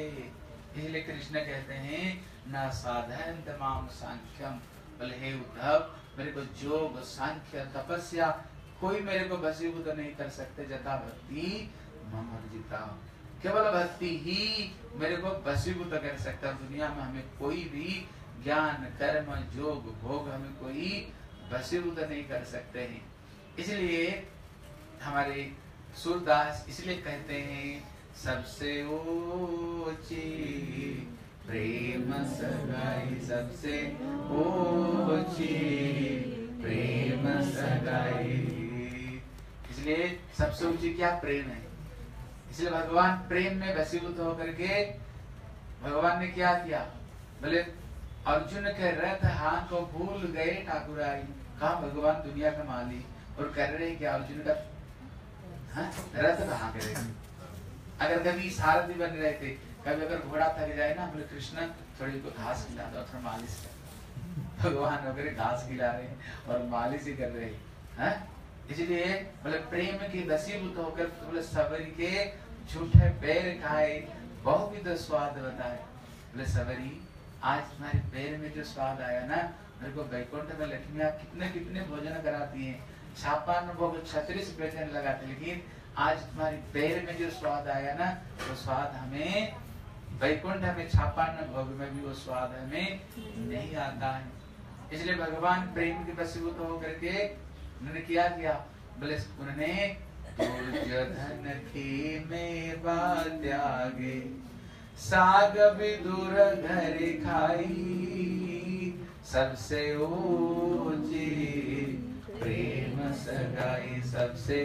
इसलिए कृष्ण कहते हैं, न साधन तमाम सांख्यम बोले हे उद्धव, मेरे को जोग, सांख्य, तपस्या, कोई मेरे को भसीभूत नहीं कर सकते जता भक्ति ममर्जिता केवल भक्ति ही मेरे को भसीभूत कर सकता दुनिया में हमें कोई भी ज्ञान, कर्म, जोग, भोग हमें कोई भसीभूत नहीं कर सकते हैं। इसलिए हमारे सूरदास इसलिए कहते हैं सबसे ऊँची प्रेम सगाई, सबसे ऊँची प्रेम सगाई। इसलिए सबसे ऊँची क्या प्रेम है? इसलिए भगवान प्रेम में वसीभूत होकर के भगवान ने क्या किया? बोले, अर्जुन के रथ हाथ को भूल गए ठाकुर आई कहा, भगवान दुनिया का माली और कर रहे क्या अर्जुन का हाँ? रथ कहा करे अगर कभी सारथी बन रहे थे कभी अगर घोड़ा थक जाए ना, बोले, कृष्ण, थोड़ी को घास खिला दो, थोड़ा मालिश कर भगवान वगैरह घास खिला रहे हैं और मालिश ही कर रहे हैं। इसलिए, बोले, प्रेम की वसीभूत होकर, बोले, सबरी के झूठे पैर खाए, बहुविध स्वाद बताए। बोले, सबरी, आज तुम्हारे पैर में जो स्वाद आया ना, मेरे को बैकुंठ में लक्ष्मी, आप कितने कितने भोजन कराती हैं। छापान भोग छत्तीस व्यंजन लगाते लेकिन आज तुम्हारी पैर में जो स्वाद आया ना, वो स्वाद हमें वैकुंठ में छापान भोग में भी वो स्वाद हमें नहीं आता है। इसलिए भगवान प्रेम के वसीभूत होकर के उन्होंने क्या किया। बोले, उन्होंने दुर्योधन मेवा त्यागे साग भी दूर घर खाई, सबसे ऊँची प्रेम सगाई सबसे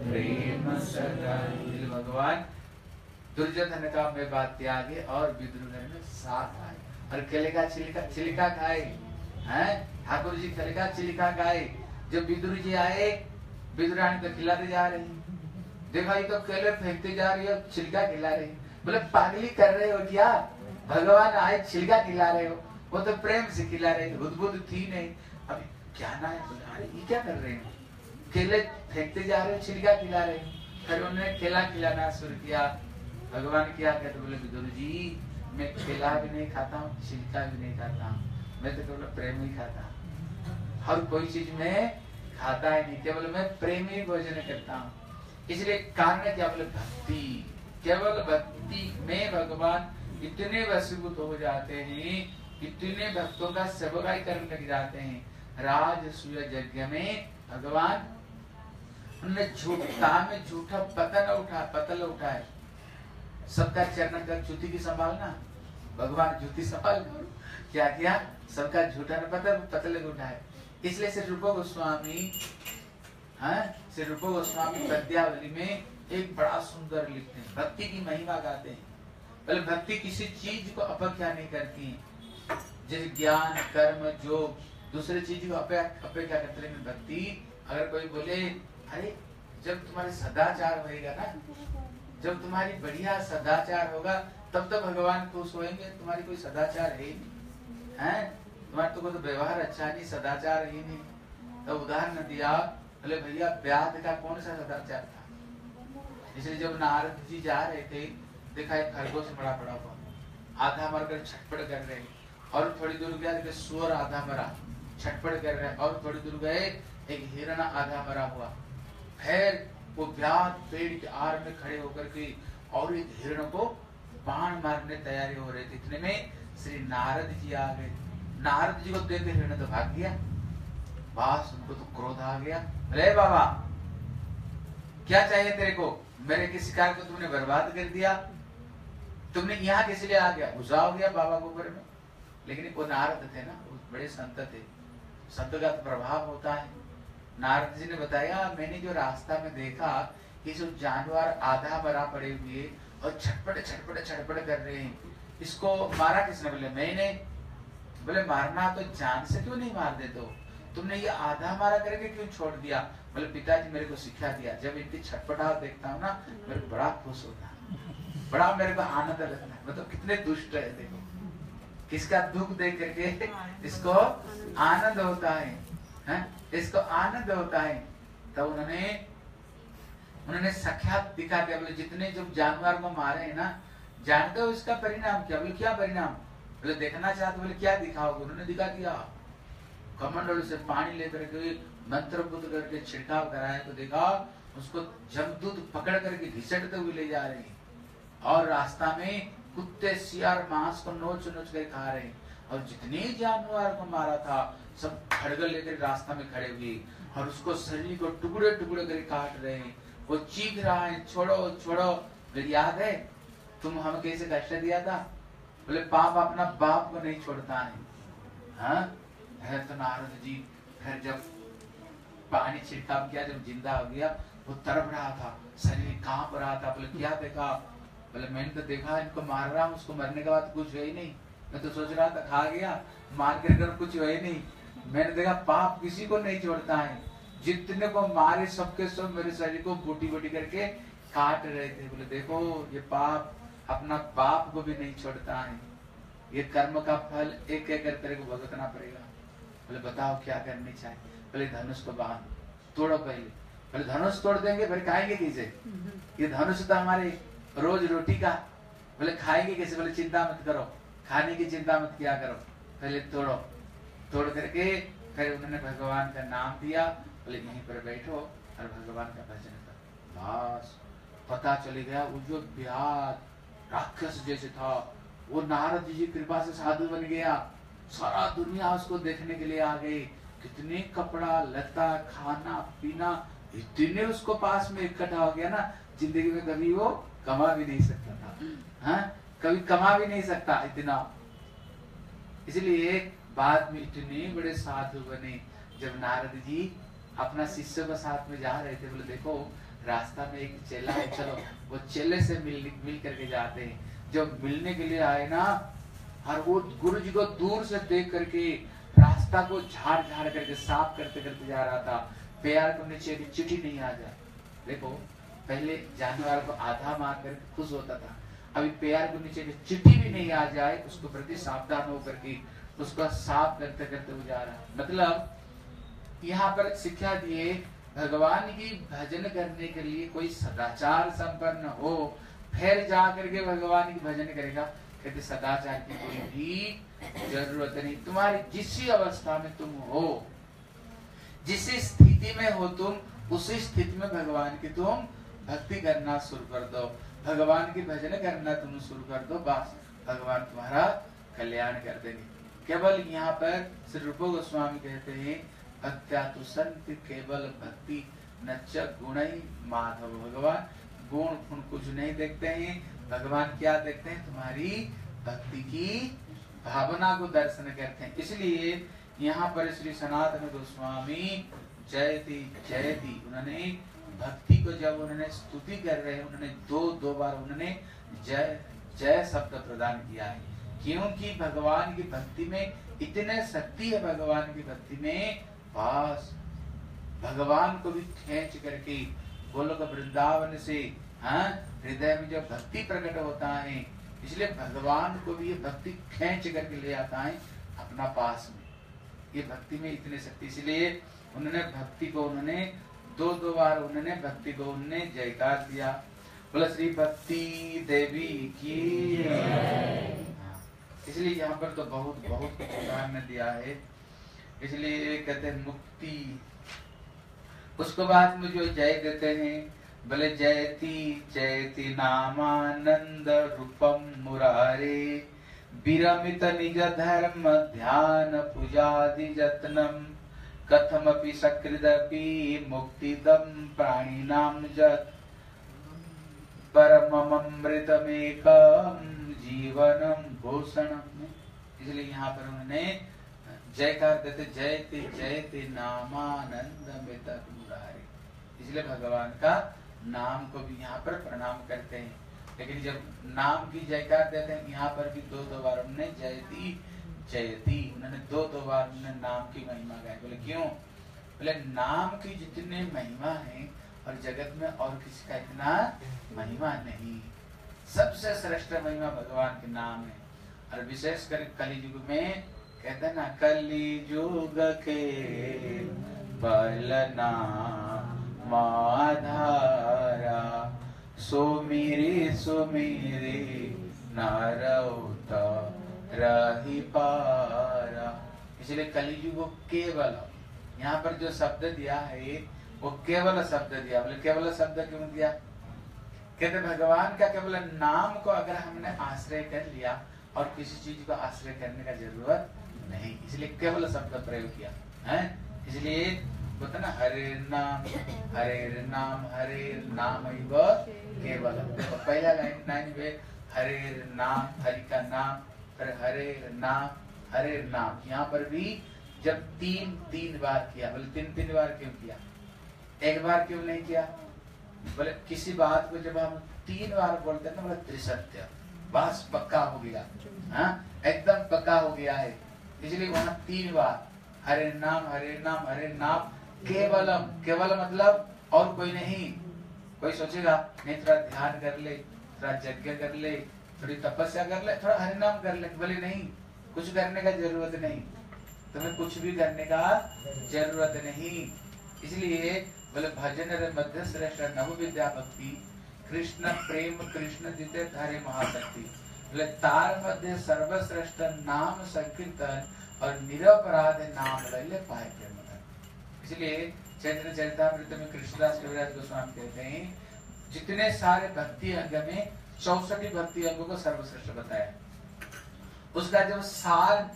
प्रेम सगाई भगवान, दुर्योधन का में बात त्यागे और विद्रुघर में साथ आए और केले का छिलका छिलका खाए हैं? ठाकुर जी केले का छिलका खाए जब विदुर जी आए विदुरानी तो खिलाते जा रहे देखा तो केले फेंकते जा रही हो छिलका खिला रही बोले, पागली कर रहे हो क्या? भगवान आए छिलका खिला रहे हो। वो तो प्रेम से खिला रहे थे थी नहीं। अभी क्या ना है अरे ये क्या कर रहे हैं? केले फेंकते जा रहे हो छिलका खिला रहे फिर उन्होंने केला खिलाना शुरू किया। भगवान क्या कहते बोले, विदुर जी, मैं केला भी नहीं खाता हूँ छिलका भी नहीं खाता हूँ। मैं तो केवल प्रेम ही खाता हूँ। हर कोई चीज़ में खाता ही नहीं, केवल मैं प्रेम ही भोजन करता हूँ। इसलिए कारण क्या बोले भक्ति। केवल भक्ति में भगवान इतने वसीभूत हो जाते हैं, इतने भक्तों का सेवकाई करने लग जाते हैं। राज यज्ञ में भगवान झूठा में झूठा पतन उठा पतल उठाए सबका चरण का जूती की संभालना। भगवान जूती संभाल क्या किया? सबका झूठा ने पतल पतल उठाए इसलिए से रूप गोस्वामी हाँ? श्री रूप गोस्वामी पद्यावली में एक बड़ा सुंदर लिखते हैं। भक्ति की महिमा गाते हैं। पहले भक्ति किसी चीज़ को अपेक्षा नहीं करती है। जैसे ज्ञान, कर्म जो दूसरे चीज़ को अपेक्षा करते हैं भक्ति, अगर कोई बोले, अरे, जब तुम्हारे सदाचार होएगा ना, जब तुम्हारी बढ़िया सदाचार होगा, तब तो भगवान खुश होएँगे तुम्हारी कोई सदाचार है ही नहीं तुम्हारा तो तो व्यवहार अच्छा नहीं, सदाचार ही नहीं। तो उदाहरण दिया, बोले, भैया ब्याह का कौन सा सदाचार था? इसलिए जब नारद जी जा रहे थे, देखा एक खरगोश बड़ा पड़ा हुआ, आधा मरकर छटपट कर रहे और थोड़ी दूर गया सुअर आधा मरा। छटपट कर रहे और थोड़ी दूर गए एक हिरण आधा मरा हुआ। फिर वो व्याध पेड़ के आर में खड़े होकर के और एक हिरण को बाण मारने तैयारी हो रही थी। इतने में श्री नारद जी आ गए। नारद जी को देख हिरण तो भाग गया। बस उनको तो क्रोध आ गया। अरे बाबा, क्या चाहिए तेरे को? मेरे किसी कार्य को तुमने बर्बाद कर दिया। तुमने यहाँ किस लिए आ गया? गुस्सा हो गया बाबा ऊपर में। लेकिन वो नारद थे ना बड़े संत थे। संत का तो प्रभाव होता है। नारद जी ने बताया, मैंने जो रास्ता में देखा कि जो जानवर आधा बरा पड़े हुए और छटपट छटपट छटपट कर रहे हैं, इसको मारा किसने? बोले, मैंने। बोले, मारना तो जान से क्यों नहीं मार दे तो तुमने ये आधा मारा करके क्यों छोड़ दिया? बोले, पिताजी मेरे को सिखा दिया। जब इनकी छटपटाहट देखता हूँ ना, मेरे को बड़ा खुश होता है। बड़ा मेरे को आनंद लगता है। मतलब कितने दुष्ट है, देखो। किसका दुख देख करके इसको आनंद होता है, है? इसको आनंद होता है। तब उन्होंने उन्होंने सख्यात दिखा दिया बोले जितने जब जानवर को मारे है ना जानते हो इसका परिणाम क्या? बोले क्या परिणाम? बोले देखना चाहते बोले क्या दिखाओगे? उन्होंने दिखा दिया। कमंडल से पानी लेकर के मंत्र बुद्ध करके छिड़काव कराया तो देखा उसको जमदूत पकड़ करके घिसटते हुए ले जा रहे हैं। और रास्ता में कुत्ते, सियार, मांस को नोच नोच कर खा रहे और जितने जानवर को मारा था, सब खड़गल लेकर रास्ता में खड़े हुए। और उसको शरीर को टुकड़े टुकड़े कर काट रहे हैं। वो चीख रहा है, छोड़ो छोड़ो। याद है, तुम हमें कैसे कष्ट दिया था? बोले, पाप अपना बाप को नहीं छोड़ता है। हाँ? है तो नारद जी, फिर जब पानी छिड़काव किया, जब ज़िंदा हो गया, वो तरफ़ रहा था, शरीर काँप रहा था। बोले, क्या देखा? बोले मैंने तो देखा इनको मार रहा हूँ उसको मरने के बाद कुछ है ही नहीं। मैं तो सोच रहा था खा गया मार कर कुछ है ही नहीं। मैंने देखा पाप किसी को नहीं छोड़ता है। जितने को मारे सबके सब मेरे शरीर को बूटी बूटी करके काट रहे थे। बोले देखो ये पाप अपना बाप को भी नहीं छोड़ता है। ये कर्म का फल एक एक कर तेरे को भुगतना पड़ेगा। बोले बताओ क्या करनी चाहिए? बोले धनुष को बाँध तोड़ो पहले। बोले धनुष तोड़ देंगे फिर खाएँगे किसे? ये धनुष तो हमारे रोज रोटी का बोले, खाएँगे किसे? बोले, चिंता मत करो। खाने की चिंता मत किया करो। पहले तोड़ो। तोड़ करके फिर उन्होंने भगवान का नाम दिया। बोले, यहीं पर बैठो और भगवान का भजन करो। बस। पता चल गया, वो जो ब्याज राक्षस जैसे था, वो नारद जी कृपा से साधु बन गया। सारा दुनिया उसको देखने के लिए आ गई। कितने कपड़ा, लता, खाना, पीना इतने उसको पास में इकट्ठा हो गया ना, ज़िंदगी में कभी वो कमा भी नहीं सकता था। हाँ? कभी कमा भी नहीं सकता इतना। इसलिए बाद में इतने बड़े साधु बने, जब नारद जी अपना शिष्य के साथ में जा रहे थे, बोले, देखो, रास्ता में एक चेला है, चलो। वो चेले से मिल मिल करके जाते हैं। जब मिलने के लिए आए ना और वो गुरु जी को दूर से देख करके रास्ता को झाड़ झाड़ करके, साफ़ करते करते जा रहा था। पैर को नीचे भी चिट्ठी नहीं आ जाए देखो, पहले जानवर को आधा मार कर खुश होता था। अभी प्यार को नीचे की चिट्ठी भी नहीं आ जाए, उसको प्रति सावधान होकर के उसको साफ़ करते करते वो जा रहा। है मतलब यहाँ पर शिक्षा दिए, भगवान की भजन करने के लिए कोई सदाचार संपन्न हो, फिर जा करके भगवान की भजन करेगा। कहते, सदाचार की कोई भी ज़रूरत नहीं। तुम्हारी जिस अवस्था में तुम हो जिस स्थिति में हो तुम, उसी स्थिति में भगवान की तुम भक्ति करना शुरू कर दो। भगवान की भजन करना तुम शुरू कर दो, बस। भगवान तुम्हारा कल्याण कर देंगे। केवल यहाँ पर श्री रूप गोस्वामी कहते हैं, भक्त्या तो संत केवल भक्ति न गुण माधव। भगवान गुण गुण कुछ नहीं देखते हैं। भगवान क्या देखते हैं? तुम्हारी भक्ति की भावना को दर्शन करते हैं। इसलिए यहाँ पर श्री सनातन गोस्वामी जयती जयती उन्होंने भक्ति को जब उन्होंने स्तुति कर रहे हैं, उन्होंने दो दो बार उन्होंने जय जय शब्द प्रदान किया है। क्योंकि भगवान की भक्ति में इतने शक्ति है, भगवान की भक्ति में बस भगवान को भी खेच करके गोलोक वृंदावन से हाँ हृदय में जब भक्ति प्रकट होता है, इसलिए भगवान को भी ये भक्ति खेच करके ले आता है अपना पास में। ये भक्ति में इतनी शक्ति, इसलिए उन्होंने भक्ति को उन्होंने, दो दो बार उन्होंने भक्ति को उन्होंने जयकार दिया बोला, श्री भक्ति देवी की इसलिए यहाँ पर तो बहुत बहुत उदाहरण दिया है। इसलिए कहते हैं मुक्ति। उसके बाद में जो जय देते हैं, बोले, जयति जयति नामानंद रूपम मुरारे। विरमित निज धर्म ध्यान पूजादि जत्नम कथमपि सकृदपि मुक्तिदम प्राणिनाम जत परममृतमेकम जीवनम भूषणम। इसलिए यहाँ पर उन्होंने जयकार देते जयते जयते नामानंद में मुरारे इसलिए भगवान का नाम को भी यहाँ पर प्रणाम करते हैं। लेकिन जब नाम की जयकार देते हैं, यहाँ पर भी दो दो बार उन्होंने जयती जयती। उन्होंने दो दो बार उन्होंने नाम की महिमा गाई। बोले, क्यों? बोले, नाम की जितने महिमा है और जगत में और किसी का इतना महिमा नहीं। सबसे श्रेष्ठ महिमा भगवान के नाम है। और विशेष कर कली युग में कहते ना कली युग के बलना माधारा सो मेरे सो मेरे पारा। इसलिए कलियुग केवल, यहाँ पर जो शब्द दिया है, वो केवल शब्द दिया। बोले, केवल शब्द क्यों दिया? कहते, भगवान का केवल नाम को अगर हमने आश्रय कर लिया, और किसी चीज़ को आश्रय करने का ज़रूरत नहीं, इसलिए केवल शब्द प्रयोग किया, है? इसलिए होता ना हरे नाम हरे नाम हरे नाम केवल देखो, पहला लाइन लाइन में हरे नाम, हरि का नाम, फिर हरे नाम हरे नाम। यहाँ पर भी जब तीन तीन बार किया, बोले तीन तीन बार क्यों किया? एक बार क्यों नहीं किया? बोले किसी बात को जब हम तीन बार बोलते हैं ना, बोले त्रिसत्य। बस पक्का हो गया। हाँ? एकदम पक्का हो गया है। इसलिए वहाँ तीन बार, हरे नाम हरे नाम हरे नाम केवलम केवल मतलब और कोई नहीं। कोई सोचेगा, नहीं, थोड़ा ध्यान कर ले, थोड़ा यज्ञ कर ले, थोड़ी तपस्या कर ले, थोड़ा हरिनाम कर ले बोले नहीं, कुछ करने का ज़रूरत नहीं। तुम्हें कुछ भी करने का ज़रूरत नहीं। इसलिए बोले, भजन मध्य श्रेष्ठ नव विद्या भक्ति, कृष्ण प्रेम, कृष्ण जिते धारे महाशक्ति। बोले, तार मध्य सर्वश्रेष्ठ नाम संकीर्तन और निरपराध नाम ले पाए इसलिए चैत्र चरितमृत में कृष्णदास कविराज गोस्वामी कहते हैं, जितने सारे भक्ति अंग में चौसठी भक्ति अंगों को सर्वश्रेष्ठ बताया। उसका जब सार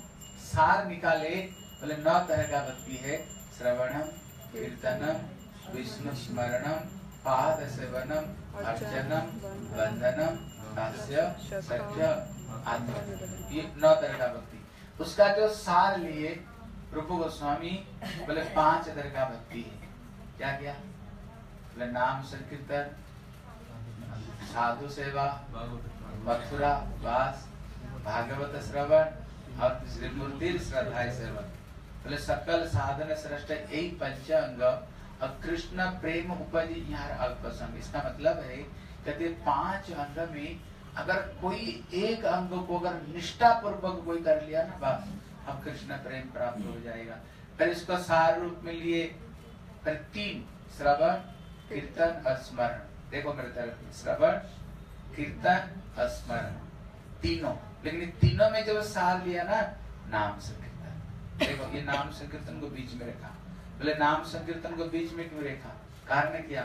सार निकाले, बोले, नौ तरह का भक्ति है, श्रवणम, कीर्तनम, विष्णु स्मरणम, पाद सेवनम, अर्चनम, वंदनम, दास्य, सत्य, आत्म। ये नौ तरह का भक्ति। उसका जो सार लिए रूप गोस्वामी बोले, पाँच तरह का भक्ति है। क्या क्या? बोले, नाम संकीर्तन, साधु सेवा, मथुरा वास भागवत श्रवण और श्री मूर्ति श्रद्धा सेवन बोले, सकल साधन श्रेष्ठ यही पंच अंग और कृष्ण प्रेम उपजी यहाँ अल्प संग इसका मतलब है कहते पाँच अंग में अगर कोई एक अंग को अगर निष्ठा पूर्वक कोई कर लिया ना, बस। अब कृष्ण प्रेम प्राप्त हो जाएगा। फिर इसको सार रूप में लिए फिर तीन, श्रवण, कीर्तन, स्मरण। देखो मेरे तरफ़ श्रवण, कीर्तन, स्मरण। तीनों। लेकिन तीनों में जब सार लिया ना, नाम संकीर्तन। देखो, ये नाम संकीर्तन को बीच में रखा। बोले, नाम संकीर्तन को बीच में क्यों रखा? कारण क्या?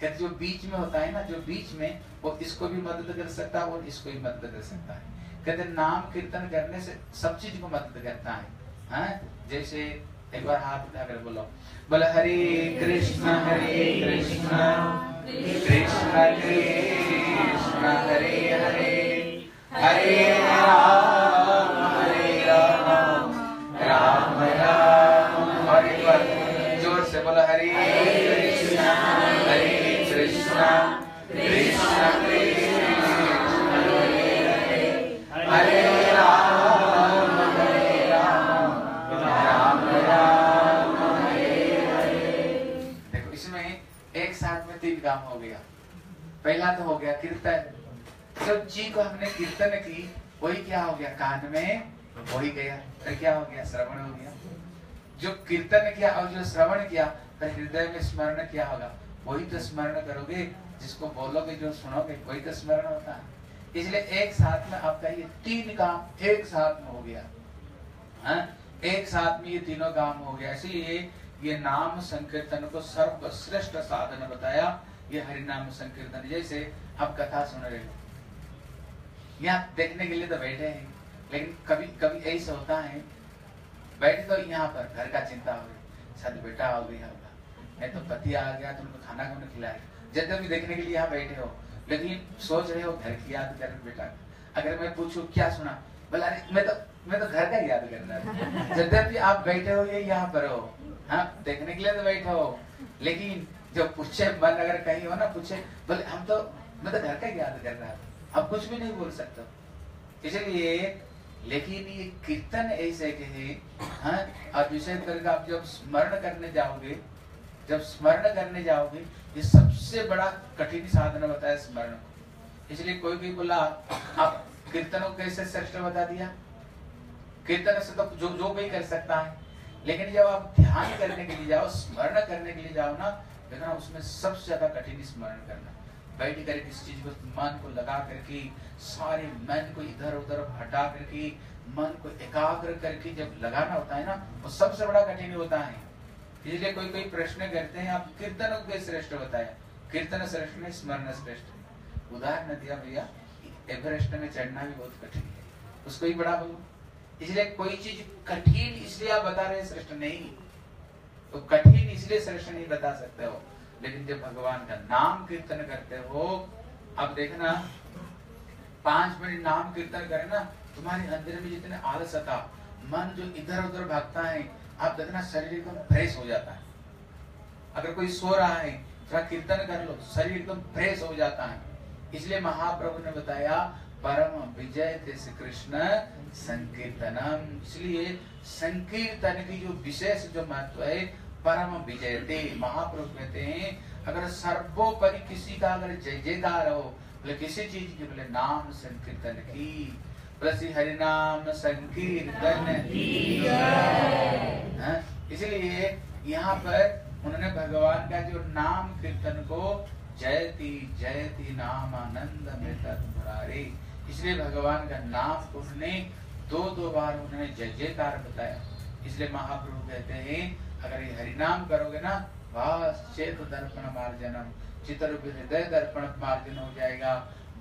कहते जो बीच में होता है ना, जो बीच में, वो इसको भी मदद कर सकता है और इसको भी मदद कर सकता है। कहते नाम कीर्तन करने से सब चीज़ को मदद करता है हाँ? जैसे एक बार हाथ उठाकर बोलो बोले हरे कृष्ण हरे कृष्ण कृष्ण कृष्ण हरे हरे हरे राम हरे राम राम राम बार ज़ोर से बोलो हरे काम हो गया। पहला तो हो गया कीर्तन। जब जी को हमने कीर्तन की, वही क्या हो गया? कान में वही गया। फिर क्या हो गया? श्रवण हो गया। जो कीर्तन किया और जो श्रवण किया, फिर हृदय में स्मरण किया होगा। वही तो स्मरण करोगे, जिसको बोलोगे, जो सुनोगे, वही तो स्मरण होता है। इसलिए एक साथ में आपका ये तीन काम एक साथ में हो गया। है हाँ? एक साथ में ये तीनों काम हो गया। इसलिए ये नाम संकीर्तन को सर्वश्रेष्ठ साधन बताया। ये हरिनाम संकीर्तन। जैसे आप कथा सुन रहे हो। यहाँ देखने के लिए तो बैठे हैं, लेकिन कभी कभी ऐसा होता है, बैठे तो यहाँ पर, घर का चिंता हो रही शायद बेटा हो गया होगा नहीं तो पति आ गया तो खाना कौन खिलाए जब भी देखने के लिए यहाँ बैठे हो, लेकिन सोच रहे हो घर की याद कर बेटा। अगर मैं पूछू, क्या सुना? बोला, अरे, मैं तो मैं तो घर का याद कर रहा जब भी आप बैठे हो, ये यहाँ पर हो हाँ देखने के लिए तो बैठे हो, लेकिन जब पूछे, मन अगर कहीं हो ना, पूछे, बोले, हम तो मैं तो घर का याद कर रहा अब कुछ भी नहीं बोल सकता। इसलिए लेकिन ये कीर्तन ऐसे के है हाँ और विशेष करके आप जब स्मरण करने जाओगे, जब स्मरण करने जाओगे, ये सबसे बड़ा कठिन साधन बताया स्मरण को। इसलिए कोई भी बोला, आप कीर्तनों कैसे श्रेष्ठ बता दिया? कीर्तन से तो जो जो भी कर सकता है। लेकिन जब आप ध्यान करने के लिए जाओ, स्मरण करने के लिए जाओ ना देखना उसमें सबसे ज़्यादा कठिन स्मरण करना। बैठ कर किसी चीज़ को, मन को लगा करके, सारे मन को इधर उधर हटा करके, मन को एकाग्र करके जब लगाना होता है ना, वो सबसे बड़ा कठिन होता है। इसलिए कोई कोई प्रश्न करते हैं, आप कीर्तन को श्रेष्ठ होता है कीर्तन श्रेष्ठ में स्मरण श्रेष्ठ उदाहरण दिया भैया, एवरेस्ट में चढ़ना भी बहुत कठिन है। उसको ही बड़ा बोलो इसलिए कोई चीज़ कठिन इसलिए आप बता रहे श्रेष्ठ नहीं। तो कठिन इसलिए श्रेष्ठ नहीं बता सकते हो। लेकिन जब भगवान का नाम कीर्तन करते हो, अब देखना, पाँच मिनट नाम कीर्तन करे ना, तुम्हारे अंदर में जितने आलस था, मन जो इधर उधर भागता है, आप देखना शरीर एकदम फ्रेश हो जाता है। अगर कोई सो रहा है थोड़ा कीर्तन कर लो, शरीर एकदम फ्रेश हो जाता है। इसलिए महाप्रभु ने बताया परम विजय श्री कृष्ण संकीर्तनम। इसलिए संकीर्तन की जो विशेष जो महत्व है, परम विजय। थे महाप्रभु कहते हैं, अगर सर्वोपरि किसी का अगर जय जयकार हो, बोले किसी चीज़ की, बोले नाम संकीर्तन की। बोले हरि नाम संकीर्तन हाँ? इसलिए यहाँ पर उन्होंने भगवान का जो नाम कीर्तन को, जयति जयति नाम आनंद में मुरारे। इसलिए भगवान का नाम उन्होंने दो दो बार उन्होंने जय जयकार बताया। इसलिए महाप्रभु कहते हैं, अगर ये हरिनाम करोगे ना, बस चेत दर्पण मार्जनम चित्र हृदय दर्पण मार्जन हो जाएगा।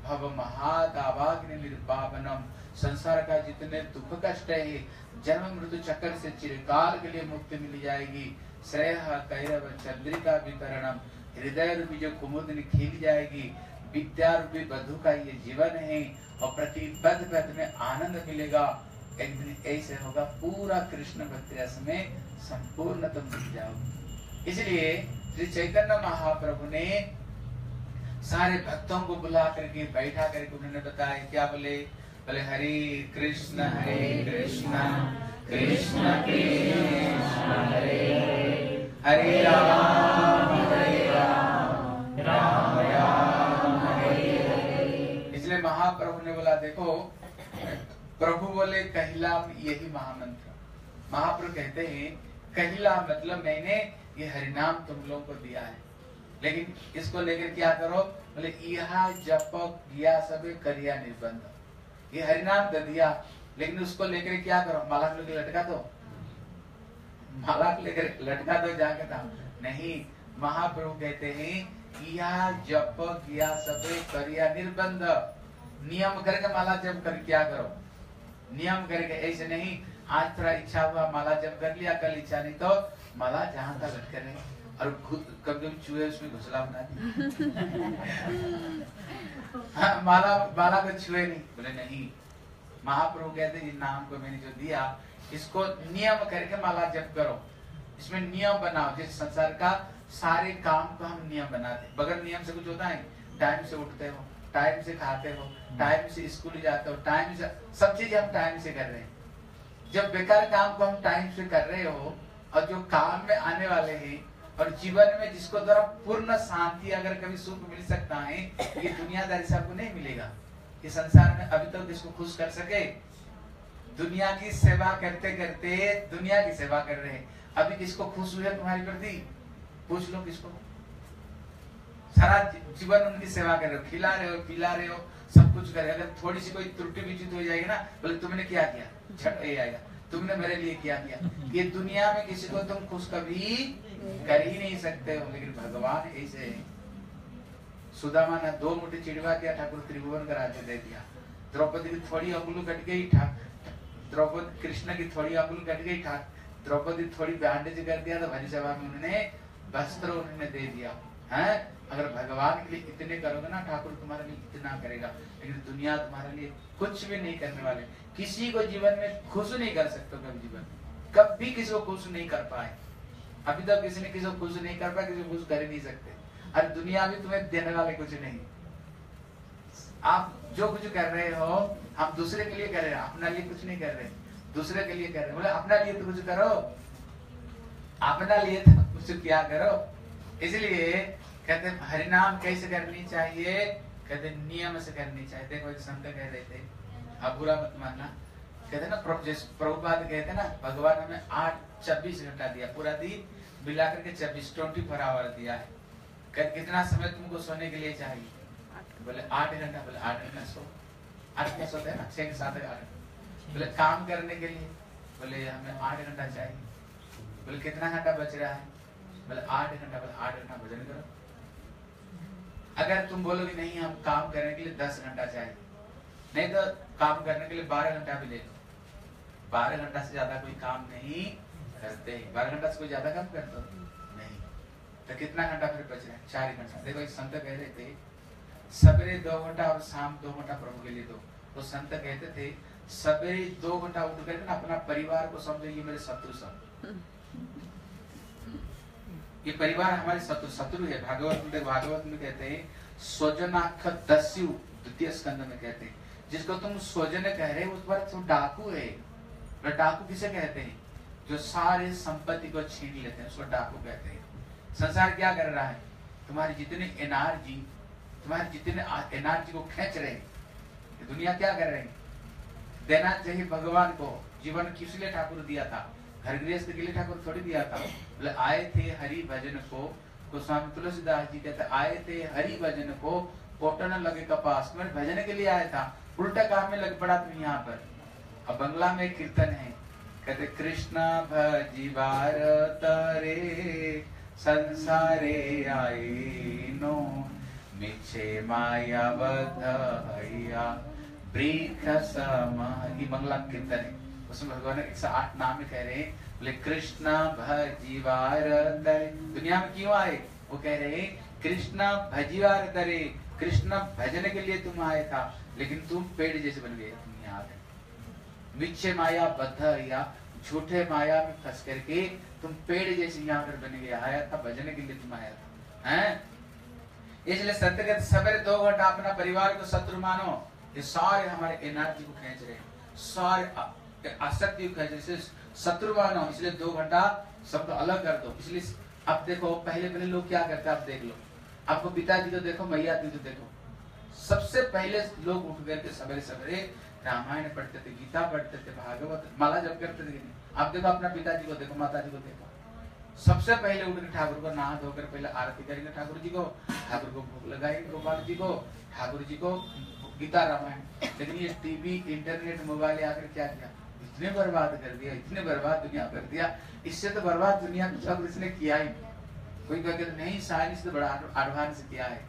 भव महादावाग्नि निर्पावनम संसार का जितने दुख कष्ट है, जन्म मृत्यु चक्कर से चिरकाल के लिए मुक्ति मिल जाएगी। श्रेय कैरव चंद्रिका वितरणम। हृदय रूपी जो कुमुदनी खिल जाएगी। विद्या रूपी बधु का ये जीवन है। और प्रति पद पद में आनंद मिलेगा। एक दिन ऐसे होगा, पूरा कृष्ण भक्त में संपूर्ण तुम मिल जाओ इसलिए श्री चैतन्य महाप्रभु ने सारे भक्तों को बुला करके, बैठा करके उन्होंने बताया, क्या बोले? बोले, हरे कृष्ण हरे कृष्ण कृष्ण कृष्ण, हरे हरे राम, हरे महाप्रभु ने बोला, देखो, प्रभु बोले कहिला यही महामंत्र. महाप्रभु कहते हैं, कहिला मतलब मैंने ये हरिनाम तुम लोगों को दिया है। लेकिन इसको लेकर क्या करो? बोले यह जप किया सब करिया निर्बंध। ये हरिनाम दे दिया। लेकिन उसको लेकर क्या करो? माला लेकर लटका दो। माला को लेकर लटका दो जाके था नहीं, महाप्रभु कहते हैं किया जप किया सब करिया निर्बंध। नियम करके माला जप कर क्या करो? नियम करके ऐसे नहीं आज थोड़ा इच्छा हुआ माला जप कर लिया कल इच्छा नहीं तो माला जहाँ तक रहे। और खुद कभी कभी चूहे उसमें घुसला बना हाँ, माला माला को छुए नहीं। बोले नहीं। महाप्रभु कहते जिन नाम को मैंने जो दिया इसको नियम करके माला जप करो। इसमें नियम बनाओ। जिस संसार का सारे काम को हम नियम बनाते बगैर नियम से कुछ होता है टाइम से उठते हो। टाइम से खाते हो टाइम से स्कूल जाते हो टाइम से सब चीज़ हम टाइम से कर रहे हैं। जब बेकार काम को हम टाइम से कर रहे हो और जो काम में आने वाले हैं और जीवन में जिसको द्वारा पूर्ण शांति अगर कभी सुख मिल सकता है ये दुनियादारी से आपको नहीं मिलेगा। ये संसार में अभी तक तो जिसको खुश कर सके दुनिया की सेवा करते करते दुनिया की सेवा कर रहे हैं। अभी किसको खुश हुए तुम्हारी प्रति? पूछ लो किसको। सारा जीवन उनकी सेवा कर रहे हो, खिला रहे हो, पिला रहे हो, सब कुछ कर रहे हो। अगर थोड़ी सी कोई त्रुटि विचित हो जाएगी ना, बोले, तुमने क्या किया? छट, ये आएगा तुमने मेरे लिए क्या किया? ये दुनिया में किसी को तुम खुश कभी कर ही नहीं सकते हो, लेकिन भगवान ऐसे है। सुदामा ने दो मुठी चिड़वा दिया, ठाकुर त्रिभुवन का राज्य दे दिया। द्रौपदी की थोड़ी अंगुल कट गई द्रौपदी, कृष्ण की थोड़ी अंगुल कट गई ठाक द्रौपदी थोड़ी बैंडेज कर दिया तो भरी सभा में उन्होंने वस्त्र उन्होंने दे दिया। है? अगर भगवान के लिए इतने करोगे ना, ठाकुर तुम्हारे लिए इतना करेगा। लेकिन दुनिया तुम्हारे लिए कुछ भी नहीं करने वाले। किसी को जीवन में खुश नहीं कर सकते कभी जीवन। कभी किसी को खुश नहीं कर पाए। अभी तक किसी ने किसी को खुश नहीं कर पाया, किसी को खुश कर ही नहीं सकते। अरे दुनिया भी तुम्हें देने वाले कुछ नहीं। आप जो कुछ कर रहे हो हम दूसरे के लिए कर रहे हैं, अपने लिए कुछ नहीं कर रहे। दूसरे के लिए कर रहे बोले, अपना लिए तो कुछ करो। अपना लिए तो कुछ क्या करो? इसलिए कहते हरिनाम कैसे करनी चाहिए? कहते नियम से करनी चाहिए। देखो एक संत कह रहे थे अब बुरा मत मानना। कहते ना प्रभुपाद कहते ना, भगवान हमें आठ छब्बीस घंटा दिया, पूरा दिन मिलाकर के छब्बीस ट्वेंटी फोर आवर दिया है। कहते कितना समय तुमको सोने के लिए चाहिए? बोले, आठ घंटा। बोले, आठ घंटा सो। आठ घंटा सोते ना, छह सात आठ। बोले, काम करने के लिए। बोले, हमें आठ घंटा चाहिए। बोले, कितना घंटा बच रहा है? बोले, आठ घंटा। बोले, आठ घंटा भजन करो। अगर तुम बोलोगे, नहीं, हम काम करने के लिए दस घंटा चाहिए। नहीं तो काम करने के लिए बारह घंटा भी ले लो। बारह घंटा से ज़्यादा कोई काम नहीं करते। बारह घंटा से कोई ज़्यादा काम करते नहीं। तो कितना घंटा फिर बच रहा है? चार घंटा। देखो संत कह रहे थे सवेरे दो घंटा और शाम दो घंटा प्रभु के लिए दो। तो संत कहते थे सवेरे दो घंटा उठ कर ना अपना परिवार को समझो, ये मेरे शत्रु सब। ये परिवार हमारे शत्रु शत्रु है। भागवत में भागवत में कहते हैं, स्वजनाख दस्यु, द्वितीय स्कंद में कहते हैं। जिसको तुम स्वजन कह रहे हो, उस पर तुम डाकू है। तो डाकू किसे कहते हैं? जो सारे संपत्ति को छीन लेते हैं, उसको डाकू कहते हैं। संसार क्या कर रहा है? तुम्हारी जितने एनर्जी, तुम्हारे जितने एनर्जी को खेच रहे हैं। दुनिया क्या कर रहे देना चाहिए भगवान को। जीवन किस लिए ठाकुर दिया था? घर गृहस्थ के लिए ठाकुर थोड़ी दिया था। बोले, आए थे हरि भजन को गोस्वामी तुलसीदास जी कहते, आए थे हरि भजन को पोटन लगे कपास। मैं भजन के लिए आया था। उल्टा काम में लग पड़ा तुम यहाँ पर। अब बंगला में कीर्तन है। कहते, कृष्ण भजीवार तारे संसारे आए नो मिछे माया बध हैया ब्रीख समाही। मंगला कीर्तन है। उसमें भगवान एक सौ आठ नाम में कह रहे हैं, बोले, कृष्ण भजीवार तरे दुनिया में क्यों आए? वो कह रहे हैं, कृष्ण भजीवार तरे कृष्ण भजन के लिए तुम आए था, लेकिन तुम पेड़ जैसे बन गए, तुम यहाँ पे। मिच्छे माया, बद्ध या झूठे माया में फंस करके तुम पेड़ जैसे यहाँ पर बन गया आया था, भजन के लिए तुम आया था। हैं? इसलिए सत्य के सवेरे दो घंटा अपना परिवार को शत्रु मानो, ये सारे हमारे एनर्जी को खेच रहे हैं। सारे आसक्ति जैसे शत्रु मानो इसलिए दो घंटा सबको अलग कर दो। इसलिए अब देखो, पहले पहले लोग क्या करते आप देख लो। आपको पिताजी को देखो मैया जी को देखो। सबसे पहले लोग उठ गए थे सवेरे सवेरे, रामायण पढ़ते थे, गीता पढ़ते थे, भागवत, माला जब करते थे आप देखो, अपना पिताजी को देखो माता जी को देखो। सबसे पहले उठ के ठाकुर को नहा धोकर पहले आरती करेंगे ठाकुर जी को। ठाकुर को भोग लगाएँगे गोपाल जी को। ठाकुर जी को गीता रामायण। लेकिन ये टीवी, इंटरनेट, मोबाइल आकर क्या किया? इतने बर्बाद कर दिया इतने बर्बाद दुनिया कर दिया। इससे तो बर्बाद दुनिया सब इसने किया ही कोई कहते नहीं साइंस तो बड़ा एडवांस किया है।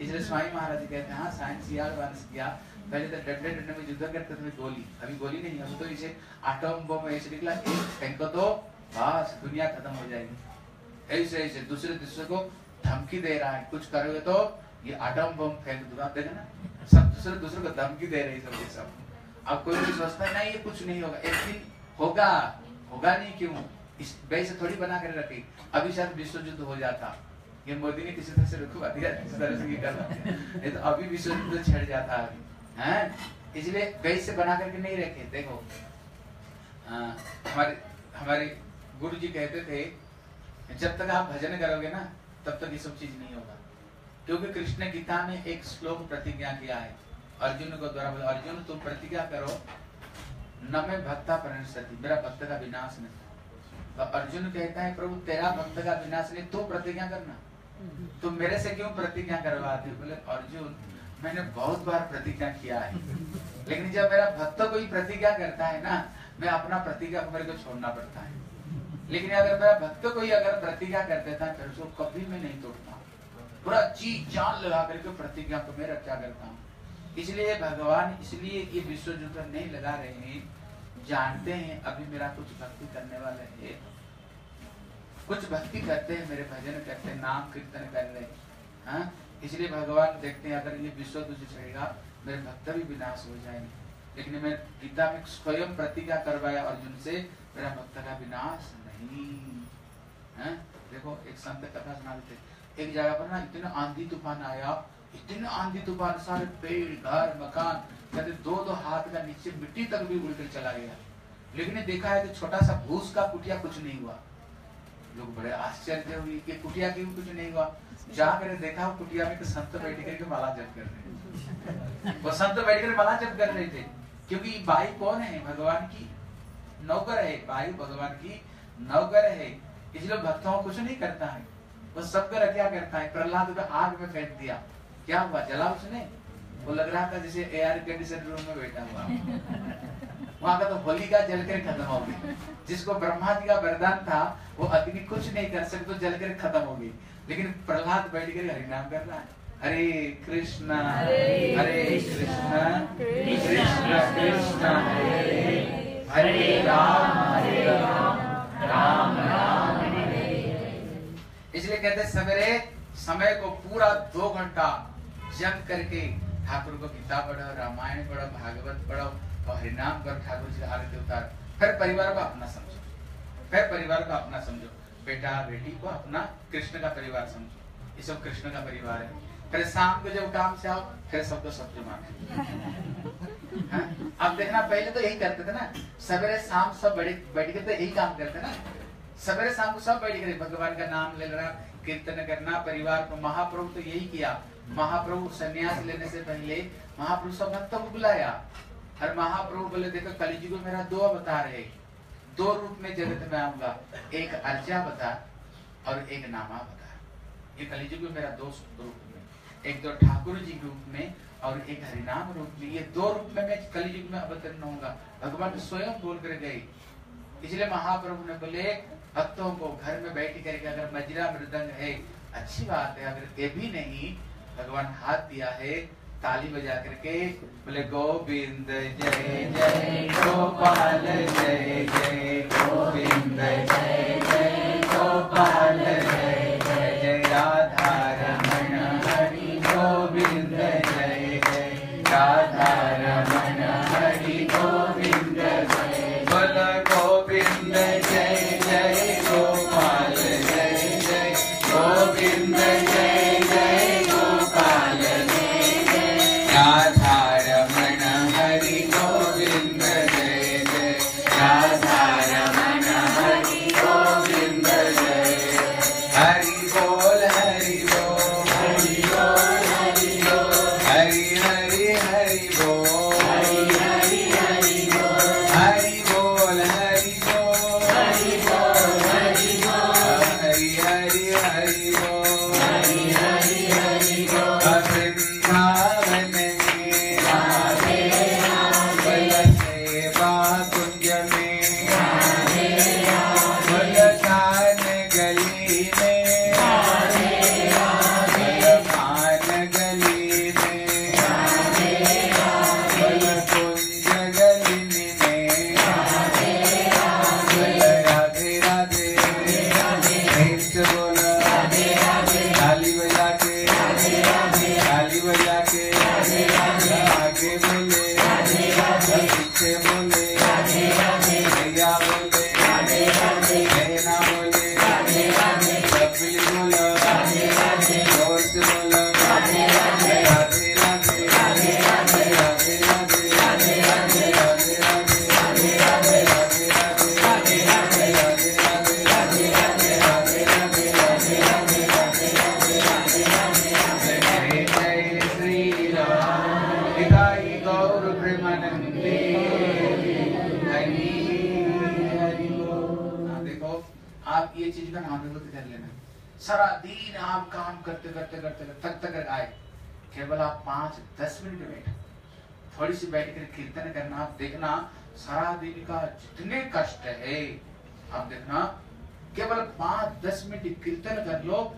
इसलिए स्वामी महाराज कहते हैं हाँ साइंस ये एडवांस किया। पहले तो डंडे डंडे में युद्ध करते थे गोली। अभी गोली नहीं अभी तो इसे आटम बम ऐसे निकला, एक फेंको तो बस दुनिया खत्म हो जाएगी। ऐसे ऐसे, दूसरे दूसरे को धमकी दे रहा है। कुछ करोगे तो ये आटम बम फेंक दूँगा। देखा ना, सब दूसरे दूसरे को धमकी दे रही सब ये सब। अब कोई भी सोचता नहीं, ये कुछ नहीं होगा। एक दिन होगा होगा नहीं, क्यों? इस वैसे थोड़ी बना कर रखी। अभी शायद विश्व युद्ध हो जाता। ये मोदी ने किसी तरह से रुकवा दिया, किसी तरह से कर तो अभी विश्व युद्ध छिड़ जाता है हैं? इसलिए वैसे बना करके नहीं रखे। देखो हमारे हमारे गुरु जी कहते थे, जब तक आप भजन करोगे ना, तब तक ये सब चीज़ नहीं होगा। क्योंकि कृष्ण गीता में एक श्लोक प्रतिज्ञा किया है। अर्जुन को द्वारा बोला, अर्जुन, तुम प्रतिज्ञा करो, न मैं भक्ता परिणति मेरा भक्त का विनाश नहीं। तो अर्जुन कहता है, प्रभु, तेरा भक्त का विनाश नहीं तो प्रतिज्ञा करना। तो मेरे से क्यों प्रतिज्ञा करवाते बोले, अर्जुन, मैंने बहुत बार प्रतिज्ञा किया है। लेकिन जब मेरा भक्त कोई प्रतिज्ञा करता है ना, मैं अपना प्रतिज्ञा को मेरे को छोड़ना पड़ता है। लेकिन अगर मेरा भक्त कोई अगर प्रतिज्ञा कर देता है, फिर उसको कभी मैं नहीं तोड़ता। पूरा जी जान लगा करके प्रतिज्ञा को मैं रक्षा करता हूँ। इसलिए भगवान इसलिए ये विश्व युद्ध नहीं लगा रहे हैं, जानते हैं, अभी मेरा कुछ भक्ति करने वाले है। कुछ भक्ति करते हैं, मेरे भजन करते हैं, नाम कीर्तन कर रहे हाँ इसलिए भगवान देखते हैं, अगर ये विश्व तुझे चढ़ेगा मेरे भक्त भी विनाश हो जाएँगे। लेकिन मैं गीता में स्वयं प्रतिज्ञा करवाया, अर्जुन से, मेरा भक्त का विनाश नहीं। है? देखो, एक संत कथा सुना देते एक जगह पर ना इतना आंधी तूफ़ान आया इतना आंधी तूफ़ान, सारे पेड़, घर, मकान, कहते दो दो हाथ का नीचे मिट्टी तक भी उड़कर चला गया। लेकिन देखा है कि छोटा सा भूस का कुटिया कुछ नहीं हुआ। लोग बड़े आश्चर्य हुई कि कुटिया क्यों कुछ नहीं हुआ। जाकर देखा कुटिया में संत बैठ करके माला जप कर रहे वो संत बैठ कर माला जप कर रहे थे। क्योंकि भाई कौन है? भगवान की नौकर है। भाई, भगवान की नौकर है। इसलिए भक्तों कुछ नहीं करता है। वो सब कर क्या करता है। प्रहलाद को आग में फेंक दिया। क्या हुआ? जला उसने। वो लग रहा था जैसे एयर कंडीशन रूम में बैठा हुआ। वहाँ का तो होलिका जलकर खत्म हो गई जिसको ब्रह्मा जी का वरदान था वो अग्नि कुछ नहीं कर सकते तो जलकर खत्म हो गई। लेकिन प्रहलाद बैठ कर हरिनाम कर रहा है। हरे कृष्णा हरे कृष्णा कृष्ण कृष्ण हरे हरे राम हरे राम राम राम इसलिए कहते सवेरे समय को पूरा दो घंटा जम करके ठाकुर को गीता पढ़ो रामायण पढ़ो भागवत पढ़ो और हरिनाम कर ठाकुर जी आरती उतार फिर परिवार को अपना समझो। फिर परिवार को अपना समझो। बेटा, बेटी को अपना कृष्ण का परिवार समझो। ये सब कृष्ण का परिवार है। फिर शाम को जब काम से आओ, फिर सबको मांगे हाँ? अब देखना, पहले तो यही करते थे ना, सवेरे शाम सब बैठ के तो यही काम करते ना। सवेरे शाम को सब बैठ कर भगवान का नाम ले रहा कीर्तन करना, परिवार को महाप्रभु तो यही किया। महाप्रभु संन्यास लेने से पहले महाप्रभु सब भक्तों को बुलाया। और महाप्रभु बोले, देखो कलिजी को मेरा दो अवतार है। दो रूप में जगत में आऊँगा। एक अर्चा बता और एक नामा बता ये कलिजी को मेरा दो रूप में। एक तो ठाकुर जी रूप में और एक हरिनाम रूप में। ये दो रूप में मैं कलियुग में अवतरण होऊँगा। भगवान स्वयं बोल कर गए। इसलिए महाप्रभु ने बोले भक्तों को घर में बैठ करके अगर मजरा मृदंग है, अच्छी बात है, अगर ये भी नहीं, भगवान हाथ दिया है, ताली बजा करके बोले, गोविंद, जय जय, गोपाल, जय जय, गोविंद, जय जय, गोपाल, जय जय जय, राधा आप देखना, सारा दिन का जितने कष्ट है, आप देखना, केवल पाँच, दस मिनट कीर्तन कर लो,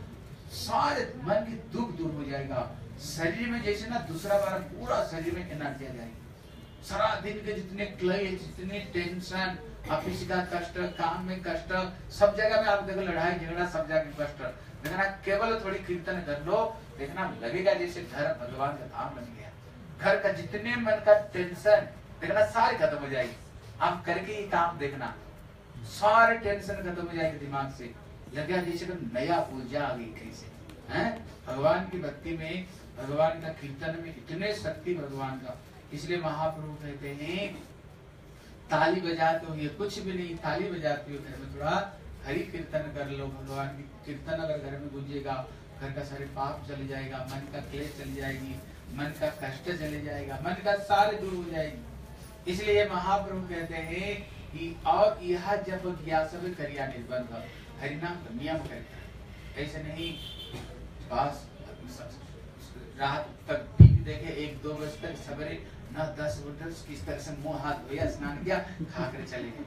सारे मन की दुख दूर हो जाएगा। शरीर में जैसे ना दूसरा बार पूरा शरीर में एनर्जी आ जाएगी। सारा दिन के जितने क्लेश, जितने टेंशन ऑफ़िस का कष्ट, काम में कष्ट, सब जगह में आप देखो लड़ाई झगड़ा, सब जगह कष्ट। देखना, केवल थोड़ी कीर्तन कर लो, देखना लगेगा जैसे घर भगवान का धाम बन गया। घर का जितने मन का टेंशन देखना, सारे खत्म हो जाएगी। आप करके ही काम देखना। सारे टेंशन खत्म हो जाएगी दिमाग से। लगे जैसे नया ऊर्जा आ गई कहीं से। है? भगवान की भक्ति में, भगवान का कीर्तन में इतने शक्ति भगवान का। इसलिए महाप्रभु कहते हैं, ताली बजाते हो, ये कुछ भी नहीं, ताली बजाते हो, घर में थोड़ा हरि कीर्तन कर लो। भगवान की कीर्तन अगर घर में गुंजेगा, घर का सारे पाप चले जाएगा, मन का क्लेश चली जाएगी, मन का कष्ट चले जाएगा, मन का सारे दूर हो जाएगी। इसलिए महाप्रभु कहते हैं कि, और यह जब सब करिया निर्बंध हरिनाम का नियम करता है। ऐसे नहीं, बस रात तक टीवी देखे, एक दो बजे तक सवेरे न, दस बजे किस तरह से मुँह, हाथ धोया, स्नान किया खा कर चले गए।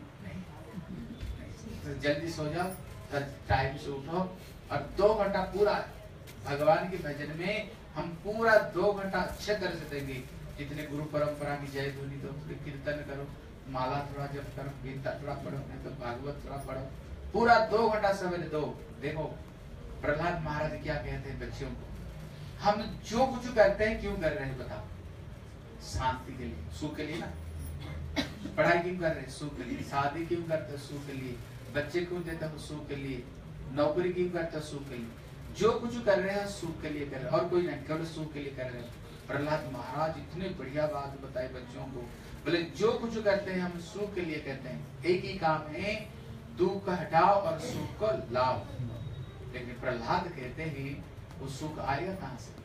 तो जल्दी सो जाओ टाइम से उठो और दो घंटा पूरा भगवान के भजन में हम पूरा दो घंटा अच्छे तरह से देंगे। जितने गुरु परंपरा की जय ध्वनि तो कीर्तन करो, माला थोड़ा जब करो, गीता थोड़ा पढ़ो, नहीं तो भागवत थोड़ा पढ़ो। पूरा दो घंटा सवेरे दो। देखो, प्रहलाद महाराज क्या कहते हैं बच्चियों को? हम जो कुछ करते हैं, क्यों कर रहे हैं बताओ? शांति के लिए। सुख के लिए ना? पढ़ाई क्यों कर रहे हैं? सुख के लिए। शादी क्यों करते हैं? सुख के लिए। बच्चे क्यों देते हो? सुख के लिए। नौकरी क्यों करते हो? सुख के लिए। जो कुछ कर रहे हैं, सुख के लिए कर रहे हैं। और कोई नहीं, केवल सुख के लिए कर रहे हैं। प्रहलाद महाराज इतने बढ़िया बात बताए बच्चों को। बोले, जो कुछ करते हैं, हम सुख के लिए करते हैं। एक ही काम है, दुख हटाओ और सुख को लाओ। लेकिन प्रहलाद कहते हैं, वो सुख आएगा कहाँ से?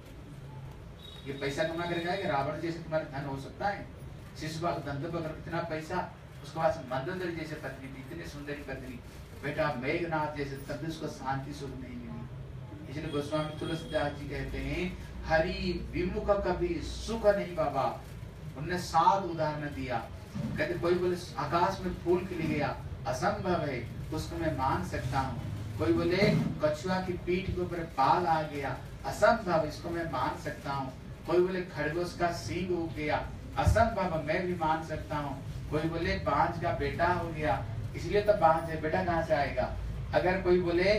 ये पैसा कमा कर जाएगा? रावण जैसे तुम्हारा धन हो सकता है। शिशुपाल धंधे पर इतना पैसा, उसके पास मंदोदरी जैसे पत्नी थी, इतनी सुंदरी पत्नी। बेटा, मेघनाथ जैसे तब उसको शांति सुख नहीं मिली। इसलिए गोस्वामी तुलसीदास जी कहते हैं हरि विमुख कभी सुख नहीं बाबा। उनने सात उदाहरण दिया। कहते, कोई बोले, आकाश में फूल खिल गया, असंभव है, उसको मैं मान सकता हूँ। कोई बोले, कछुआ की पीठ के ऊपर पाल आ गया, असंभव, इसको मैं मान सकता हूँ। कोई बोले, खरगोश का सींग उग गया, असंभव, मैं भी मान सकता हूँ। कोई बोले, बांझ का बेटा हो गया, इसलिए तो बांझ है, बेटा कहाँ से आएगा? अगर कोई बोले,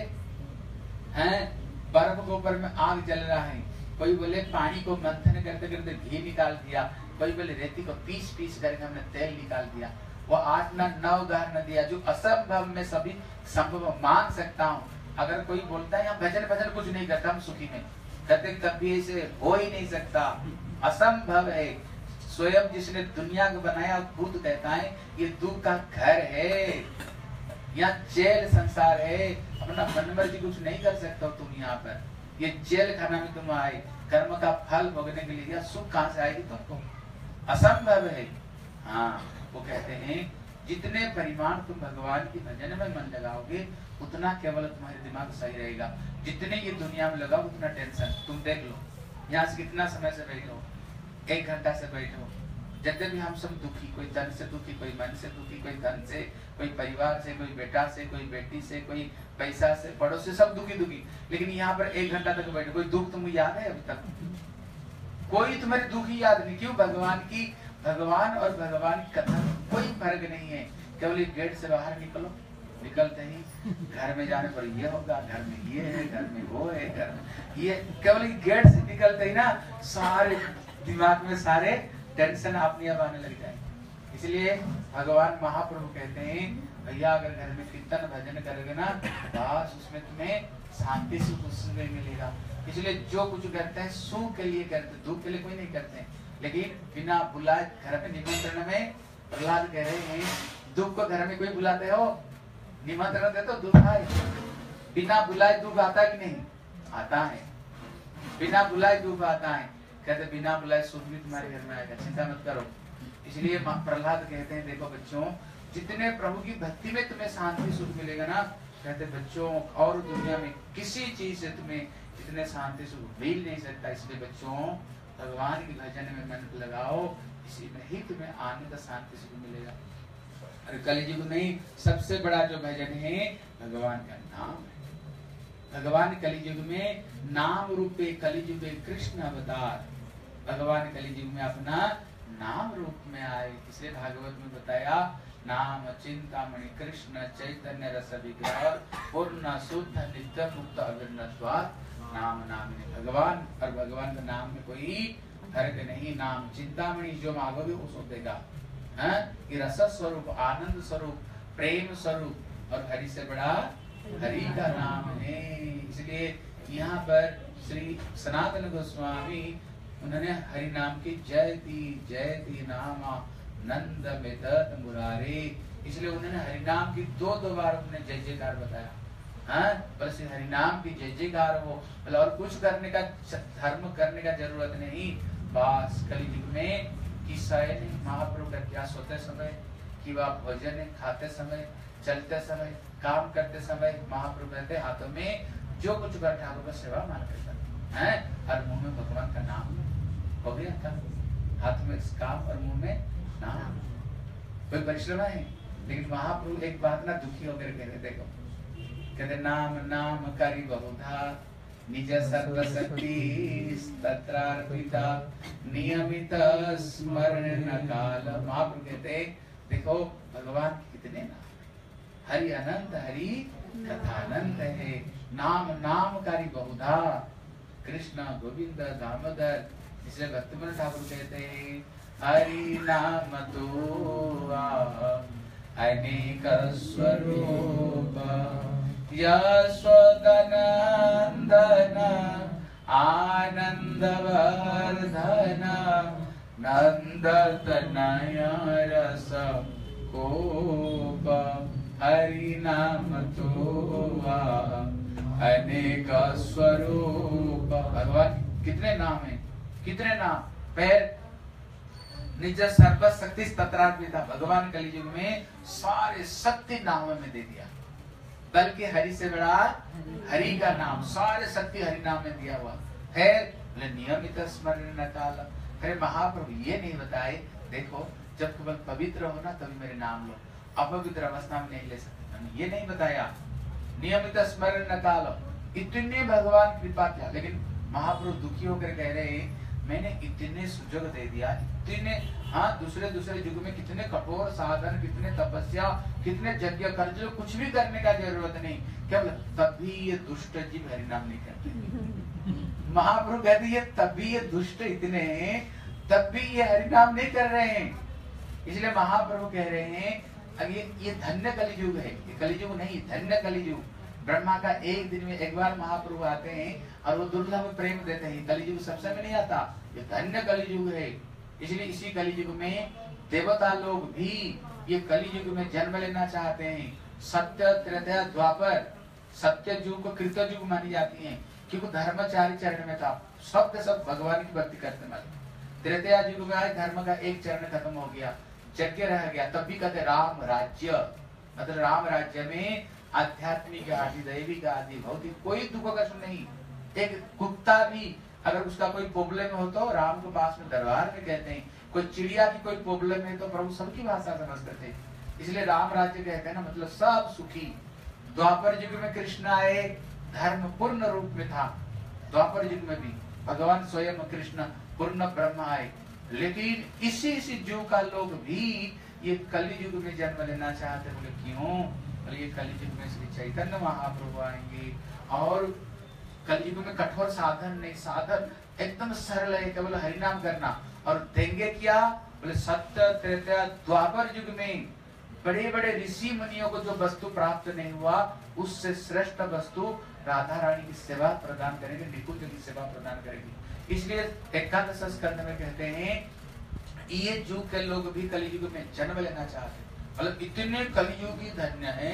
हैं, बर्फ़ के ऊपर में आग जल रहा है कोई बोले, पानी को मंथन करते करते घी निकाल दिया, कोई बोले, रेती को पीस पीस करके हमने तेल निकाल दिया। वो आठ न नौ उदाहरण दिया, जो असंभव में सभी संभव मान सकता हूँ। अगर कोई बोलता है भजन भजन कुछ नहीं करता, हम सुखी में। कहते, कभी ऐसे हो ही नहीं सकता। असंभव है। स्वयं जिसने दुनिया को बनाया खुद कहता है, ये दुख का घर है। यहाँ जेल संसार है। अपना मन मर्ज़ी कुछ नहीं कर सकते तुम यहाँ पर। ये जेल खाना में तुम आए कर्म का फल भोगने के लिए सुख कहाँ से आएगी तुमको? असंभव है। हाँ वो कहते हैं, जितने परिमाण तुम भगवान की भजन में मन लगाओगे, उतना केवल तुम्हारे दिमाग सही रहेगा। जितने ये दुनिया में लगाओ, उतना टेंशन तुम देख लो, यहाँ से कितना समय से बैठो एक घंटा से बैठो जब भी हम सब दुखी, कोई तन से दुखी, कोई मन से दुखी, कोई धन से कोई परिवार से, कोई बेटा से, कोई बेटी से, कोई पैसा से, पड़ोस से सब दुखी दुखी लेकिन यहाँ पर एक घंटा तक बैठे, कोई दुख तुम्हें याद है अभी तक? कोई तुम्हारी दुखी याद नहीं, क्यों? भगवान की, भगवान और भगवान की कथा कोई फ़र्क नहीं है। केवल गेट से बाहर निकलो, निकलते ही घर में जाने पर ये होगा, घर में ये है, घर में वो है, घर में ये। केवल गेट से निकलते ही ना, सारे दिमाग में सारे टेंशन अपने आप आने लग जाए इसलिए भगवान महाप्रभु कहते हैं, भैया, अगर घर में कीर्तन भजन करोगे ना, बस उसमें तुम्हें शांति सुख उसमें मिलेगा। इसलिए जो कुछ करते हैं, सुख के लिए करते दुख के लिए कोई नहीं करते लेकिन बिना बुलाए घर में निमंत्रण में प्रहलाद कह रहे हैं, दुख को घर में कोई बुलाते हो? निमंत्रण दे तो दुख आए। बिना बुलाए दुख आता कि नहीं? आता है। बिना बुलाए दुख आता है। कहते बिना बुलाए सुख भी तुम्हारे घर में आएगा। चिंता मत करो। इसलिए प्रहलाद कहते हैं, देखो बच्चों, जितने प्रभु की भक्ति में तुम्हें शांति सुख मिलेगा ना, कहते बच्चों, और दुनिया में किसी चीज़ से तुम्हें इतने शांति से मिल नहीं सकता। इसलिए बच्चों, भगवान के भजन में मन लगाओ, इसी में ही तुम्हें आने का शांति से मिलेगा। और कलयुग में सबसे बड़ा जो भजन है, भगवान का नाम है। भगवान कलिजुग में नाम रूपे कलयुग कृष्ण अवतार। भगवान कलिजुग में अपना नाम रूप में आए। इसलिए भागवत में बताया? नाम चिंतामणि कृष्ण चैतन्य रस विग्रह पूर्ण शुद्ध नित्य मुक्त अविर्ण नाम नाम भगवान और भगवान के नाम में कोई फ़र्क नहीं। नाम चिंतामणि जो मांगोगे उसको देगा। है? कि रस स्वरूप, आनंद स्वरूप, प्रेम स्वरूप और हरि से बड़ा हरि का नाम है। इसलिए यहाँ पर श्री सनातन गोस्वामी उन्होंने हरि नाम की, जय दी जय दी नाम, नंद बेदत मुरारे। इसलिए उन्होंने हरि नाम की दो दो बार उन्होंने जय जयकार बताया। हाँ बस हरि नाम की जय जयकार हो। मतलब और कुछ करने का, धर्म करने का ज़रूरत नहीं। बस कलयुग में कि शायद महाप्रभु का क्या सोते समय कि वह भोजन खाते समय, चलते समय, काम करते समय महाप्रभु कहते हाथों में, जो कुछ कर ठाकुर का सेवा मान करता। है और मुँह में भगवान का नाम। गया था। हाथ में काम और मुँह में नाम। कोई परिश्रम है? लेकिन महाप्रभु एक बात ना दुखी होकर कह रहे देखो कहते नाम नाम करी बहुधा निज सर्वशक्ति तत्रार्पिता नियमित स्मरण काल। महाप्रभु कहते देखो भगवान कितने नाम हरि अनंत हरि कथानंद है। नाम नाम नामकारी बहुधा कृष्ण गोविंद दामोदर इसलिए भक्तमन ठाकुर कहते हैं, हरि नाम तो अनेक स्वरूप यशोदनंदन आनंद वर्धन नंद तनय रस कोप, हरि नाम तो अनेक स्वरूप, भगवान, कितने नाम है? कितने नाम पैर निज सर्वशक्ति तत्रात्मिता भगवान कलयुग में सारे शक्ति नाम में दे दिया। बल्कि हरि से बड़ा हरि का नाम, सारे शक्ति हरि नाम में दिया हुआ। है नियमित स्मरण काल। फिर महाप्रभु, ये नहीं बताए, देखो, जब तुम पवित्र हो ना, तभी मेरे नाम लो। अपवित्र अवस्था में नहीं ले सकते। ये नहीं बताया। नियमित स्मरण काल। इतने भगवान कृपा किया, लेकिन महाप्रभु दुखी होकर कह रहे मैंने इतने सुजग दे दिया इतने हाँ दूसरे दूसरे युग में कितने कठोर साधन कितने तपस्या कितने यज्ञ कर जो कुछ भी करने का ज़रूरत नहीं। केवल तभी ये दुष्ट जीव हरिनाम नहीं करते। महाप्रभु कहते ये तभी ये दुष्ट इतने तब भी ये हरिनाम नहीं कर रहे हैं। इसलिए महाप्रभु कह रहे हैं अब ये ये धन्य कलियुग है ये कलिजुग नहीं धन्य कलियुग। ब्रह्मा का एक दिन में एक बार महाप्रभु आते हैं और वो दुर्लभ प्रेम देते हैं कलिजुग सबसे में नहीं आता। ये धन्य कलियुग है। इसलिए इसी कलियुग में देवता लोग भी ये कलियुग में जन्म लेना चाहते हैं। सत्य त्रेतया द्वापर, सत्य युग को कृत युग मानी जाती है। क्योंकि धर्मचारी चरण में था। सब के सब भगवान की भक्ति करते मत त्रेतया युग में आए, धर्म का एक चरण खत्म हो गया। यज्ञ रह गया। तब भी कहते राम राज्य। मतलब राम राज्य में आध्यात्मिक आदि, दैविक आदि, भौतिक कोई दुख कष्ट नहीं। एक कुत्ता भी अगर उसका कोई प्रॉब्लम हो तो राम के पास में दरबार में कहते हैं, कोई चिड़िया की कोई प्रॉब्लम है तो प्रभु सबकी भाषा समझते थे इसलिए राम राज्य कहते हैं ना मतलब सब सुखी। द्वापर युग में कृष्ण आए, धर्म पूर्ण रूप में था। द्वापर युग में भी भगवान स्वयं कृष्ण पूर्ण ब्रह्म आए। लेकिन इसी इसी युग का लोग भी ये कलि युग में जन्म लेना चाहते बोले, क्यों? बोले, ये कलि युग में श्री चैतन्य महाप्रभु आएँगे और कलयुग में कठोर साधन नहीं, साधन एकदम सरल है, केवल हरिनाम करना। और देंगे क्या? बोले, सत्य, त्रेता, द्वापर युग में बड़े बड़े ऋषि मुनियों को जो वस्तु प्राप्त नहीं हुआ, उससे श्रेष्ठ वस्तु राधा रानी की सेवा प्रदान करेंगे निकुंज की सेवा प्रदान करेंगे। इसलिए एकादश स्कंद में कहते हैं, ये युग के लोग भी कलयुग में जन्म लेना चाहते मतलब इतने कलयुगी धन्य है,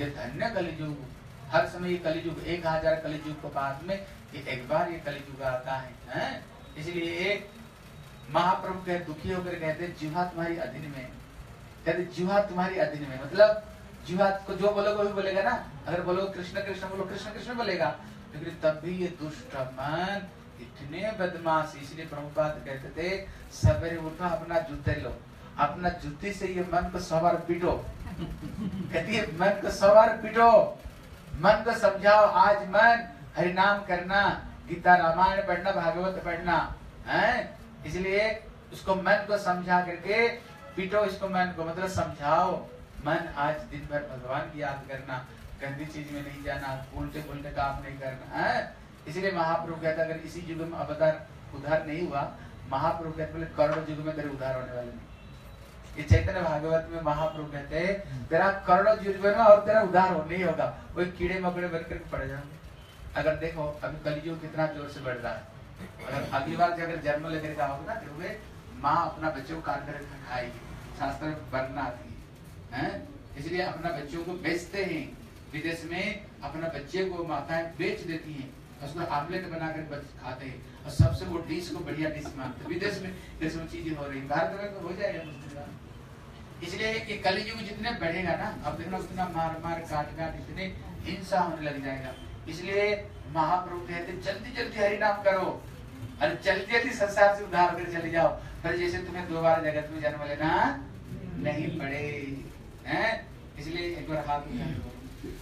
ये धन्य कलयुग। हर समय ये कलिजुग एक हज़ार कलिजुग के बाद में ये एक बार ये कलिजुग आता है, है? इसलिए एक महाप्रभु कह दुखी होकर कहते जिहा तुम्हारी अधीन में। कहते जिहा तुम्हारी अधीन में। मतलब जीवात को जो बोलोगे वही बोलेगा ना? अगर बोलो कृष्ण कृष्ण बोलो कृष्ण कृष्ण बोलेगा। लेकिन तब भी ये दुष्ट मन इतने बदमाश इसलिए प्रभुपाद कहते थे सवेरे उठो अपना जूते लो। अपना जूती से ये मन को सवार पीटो। कहती है मन को सवार पीटो। मन को समझाओ, आज मन। हरिनाम करना, गीता रामायण पढ़ना, भागवत पढ़ना, है? इसलिए उसको मन को समझा करके, पीटो इसको मन को मतलब समझाओ। मन आज दिन भर भगवान की याद करना, गंदी चीज़ में नहीं जाना, उल्टे पुलटे काम नहीं करना, है? इसलिए महाप्रभु कहता अगर इसी युग में अवतार उधार नहीं हुआ, महाप्रभु कहते करोड़ युग में तेरे उधार होने वाले नहीं। ये चैतन्य भागवत में महाप्रभु कहते हैं, तेरा करोड़ों में और तेरा उधार हो, नहीं होगा। वही कीड़े मकड़े बनकर पड़ जाएँगे। अगर देखो, अभी कलयुग कितना ज़ोर से बढ़ रहा है। अगर अगली बार अगर जन्म लेकर का होगा ना वे माँ अपना बच्चों को काट कर खाएगी। शास्त्र में आती है? इसलिए अपना बच्चों को बेचते हैं। विदेश में अपना बच्चे को माताएँ बेच देती हैं। उसको आमलेट बनाकर खाते हैं। और सबसे वो डिश को बढ़िया डिश मानते विदेश में देश में चीज़ें हो रही भारत में तो हो जाएगा इसलिए ये कलयुग जितने बढ़ेगा ना, अब देखना उतना मार मार, काट काट, इतने हिंसा होने लग जाएगा। इसलिए महाप्रभु कहते जल्दी जल्दी हरि नाम करो। और जल्दी जल्दी संसार से उधार कर चले जाओ। पर जैसे तुम्हें दोबारा जगत में जन्म लेना नहीं पड़े। हैं? इसलिए एक बार हाथ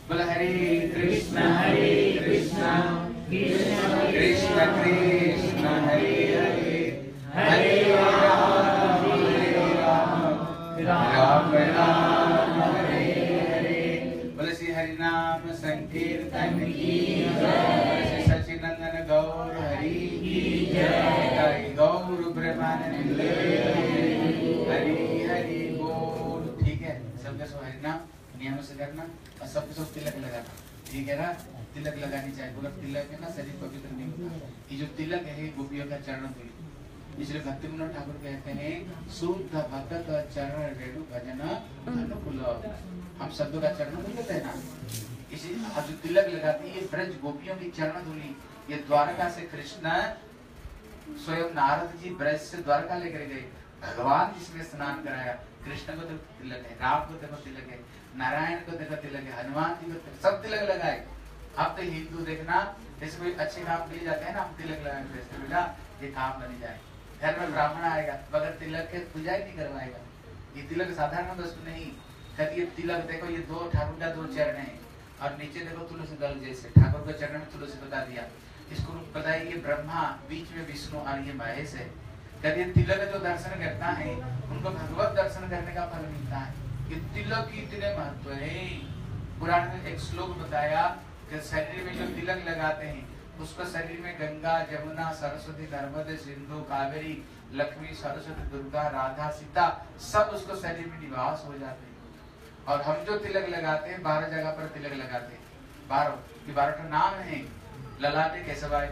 बोला, हरे कृष्ण हरे कृष्ण। कृष्ण कृष्ण हरे राम राम राम राम हरे हरे बोले श्री गौर हरि की जय गौर ब्रह्मानंद हरि हरि सबके सब हरिना नियम से करना और सबके सब तिलक लगाना ठीक है ना तिलक लगानी चाहिए। बोला, तिलक है ना, शरीर पवित्र नहीं होता। ये जो तिलक है, गोपियों का चरण धुली इसलिए भक्ति मनोहर ठाकुर कहते हैं, शुद्ध भक्त चरण रेणु भजन अनुकूल। हम शब्दों का चरण धुल लेते हैं ना। इसी जो तिलक लगाती है ब्रज गोपियों की चरण धुली। ये द्वारका से कृष्ण स्वयं नारद जी ब्रज से द्वारका लेकर गए। भगवान जिसमें स्नान कराया। कृष्ण को देखो तिलक है, राम को देखो तिलक है, नारायण को देखो तिलक है, हनुमान जी को सब तिलक लगाए। अब तो हिंदू देखना, जैसे कोई अच्छे काम लिए जाते हैं ना, हम तिलक लगाएँगे बेटा ये काम बनी जाए। घर में ब्राह्मण आएगा बगैर तिलक के पूजा ही नहीं करवाएगा। ये तिलक साधारण वस्तु नहीं। कहती ये तिलक, देखो, ये दो ठाकुर का दो चरण है। और नीचे देखो, तुलसी दल जैसे, ठाकुर का चरण तुलसी बता दिया। इसको बताइए ब्रह्मा, बीच में विष्णु और ये महेश है। यदि तिलक जो दर्शन करता है, उनको भगवत दर्शन करने का फल मिलता है। ये तिलक की इतने महत्व है। पुराण में एक श्लोक बताया शरीर में जो तिलक लगाते हैं, उसको शरीर में गंगा जमुना सरस्वती, नर्मदे, सिंधु, कावेरी, लक्ष्मी, सरस्वती, दुर्गा, राधा, सीता, सब उसको शरीर में निवास हो जाते हैं। और हम जो तिलक लगाते हैं, बारह जगह पर तिलक लगाते हैं। बारह बारह नाम है। ललाटे केशवाय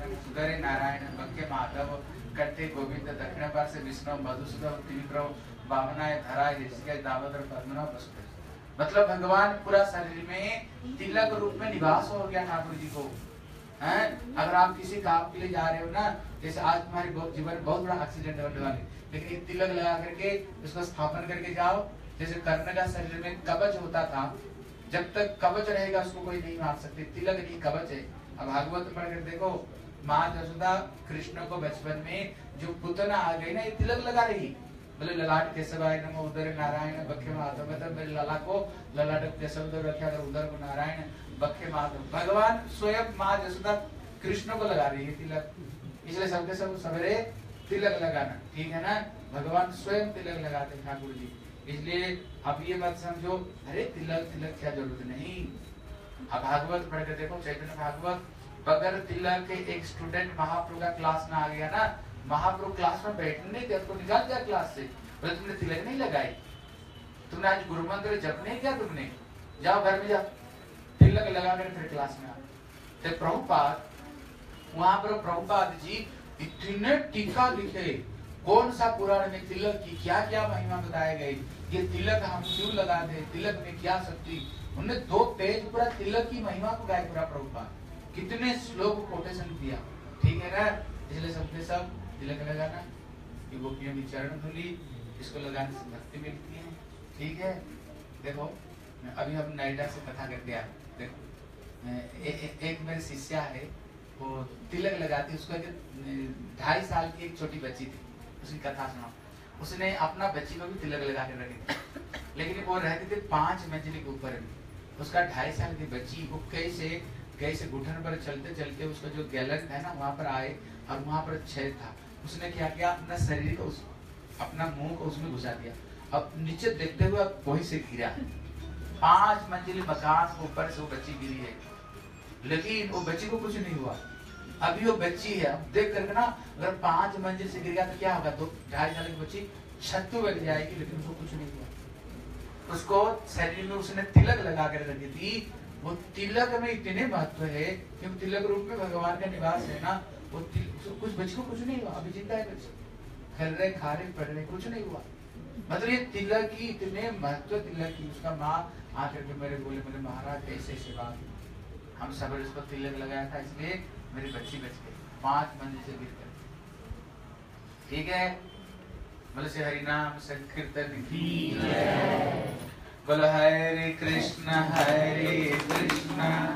नारायण बक्के माधव कंठे गोविंद दक्षिण पार से विष्णु, मधुसूदन, त्रिविक्रम, वामनाय धरा ऋषिकेश, दामोदर, पद्मनाभ वसुदेव मतलब भगवान पूरा शरीर में तिलक रूप में निवास हो गया ठाकुर जी को। हैं? अगर आप किसी काम के लिए जा रहे हो ना, जैसे आज तुम्हारे जीवन बहुत बड़ा एक्सीडेंट होने वाले, लेकिन एक तिलक लगा करके उसको स्थापन करके जाओ। जैसे कर्ण का शरीर में कवच होता था, जब तक कवच रहेगा उसको कोई नहीं मार सकते। तिलक नहीं कवच है। अब भागवत पढ़ कर देखो, माँ जसोदा कृष्ण को बचपन में जो पुतना आ गई ना, ये तिलक लगा रही बोले, ललाट केशवाय नमो उदर नारायण बखे माधव। मतलब मेरे लला को, ललाट केशव उदर रखे? अगर उदर को नारायण बखे माधव। भगवान स्वयं माँ जसोदा कृष्ण को लगा रही है तिलक। इसलिए सबके सब सवेरे तिलक लगाना। ठीक है ना? भगवान स्वयं तिलक लगाते ठाकुर जी। इसलिए अब ये मत समझो, अरे तिलक तिलक क्या ज़रूरत नहीं। अब भागवत पढ़ के देखो, चैतन्य भागवत, बगैर तिलक के एक स्टूडेंट महाप्रभु का क्लास में आ गया ना महाप्रभु क्लास में बैठने नहीं दिया, उसको निकाल दिया क्लास से। बोले, तुमने तिलक नहीं लगाई? तुमने आज गुरु मंत्र जप नहीं किया तुमने? जाओ घर में जाओ। तिलक लगा कर फिर क्लास में आओ प्रभुपाद, वहाँ पर प्रभुपाद जी, इतने टीका लिखे, कौन सा पुराण में तिलक की क्या क्या महिमा बताए गए ये तिलक हम क्यों लगाते तिलक में क्या शक्ति? उन्होंने दो पेज पूरा तिलक की महिमा को गाय पूरा प्रभुपाद। कितने श्लोक कोटेशन दिया। ठीक है ना? इसलिए सबके सब तिलक लगाना ये गोपियों की चरण धुली इसको लगाने से भक्ति मिलती है। ठीक है? देखो अभी हम नोएडा से कथा करके आए। देखो ए, ए, एक मेरे शिष्या है वो तिलक लगाती उसको ढाई साल की एक छोटी बच्ची थी उसकी कथा सुना उसने अपना बच्ची को भी तिलक लगा के रखी थी। लेकिन वो रहती थी पाँच मंजिल के ऊपर उसका ढाई साल की बच्ची वो कैसे कैसे घुटन पर चलते चलते उसका जो गैलन है ना वहाँ पर आए और वहाँ पर छेद था। उसने क्या किया? अपना शरीर को उस अपना मुँह को उसमें घुसा दिया। अब नीचे देखते हुए वही से गिरा। पाँच मंजिल मकान ऊपर से वो बच्ची गिरी है। लेकिन वो बच्ची को कुछ नहीं हुआ। अभी वो बच्ची है। देख करके ना, अगर पाँच मंजिल से गिर गया तो क्या होगा? दो ढाई साल की बच्ची छत्तू बन जाएगी, लेकिन उसको कुछ नहीं हुआ। उसको शरीर में उसने तिलक लगा कर रखी थी। वो तिलक में इतने महत्व है क्योंकि तिलक रूप में भगवान का निवास है ना। कुछ बच्ची कुछ नहीं हुआ। अभी ज़िंदा है बच्ची। खेल रहे, खा रहे, पढ़ रहे, कुछ नहीं हुआ। मतलब ये तिलक की इतने महत्व तिलक की, उसका माँ आकर के मेरे बोले, मेरे महाराज, ऐसे ऐसे बात। हम सब इसको तिलक लगाया था, इसलिए मेरी बच्ची बच गई। पाँच मंदिर से गिर कर ठीक है? बोले से हरिनाम संकीर्तन की बोलो, हरे कृष्ण हरे कृष्ण।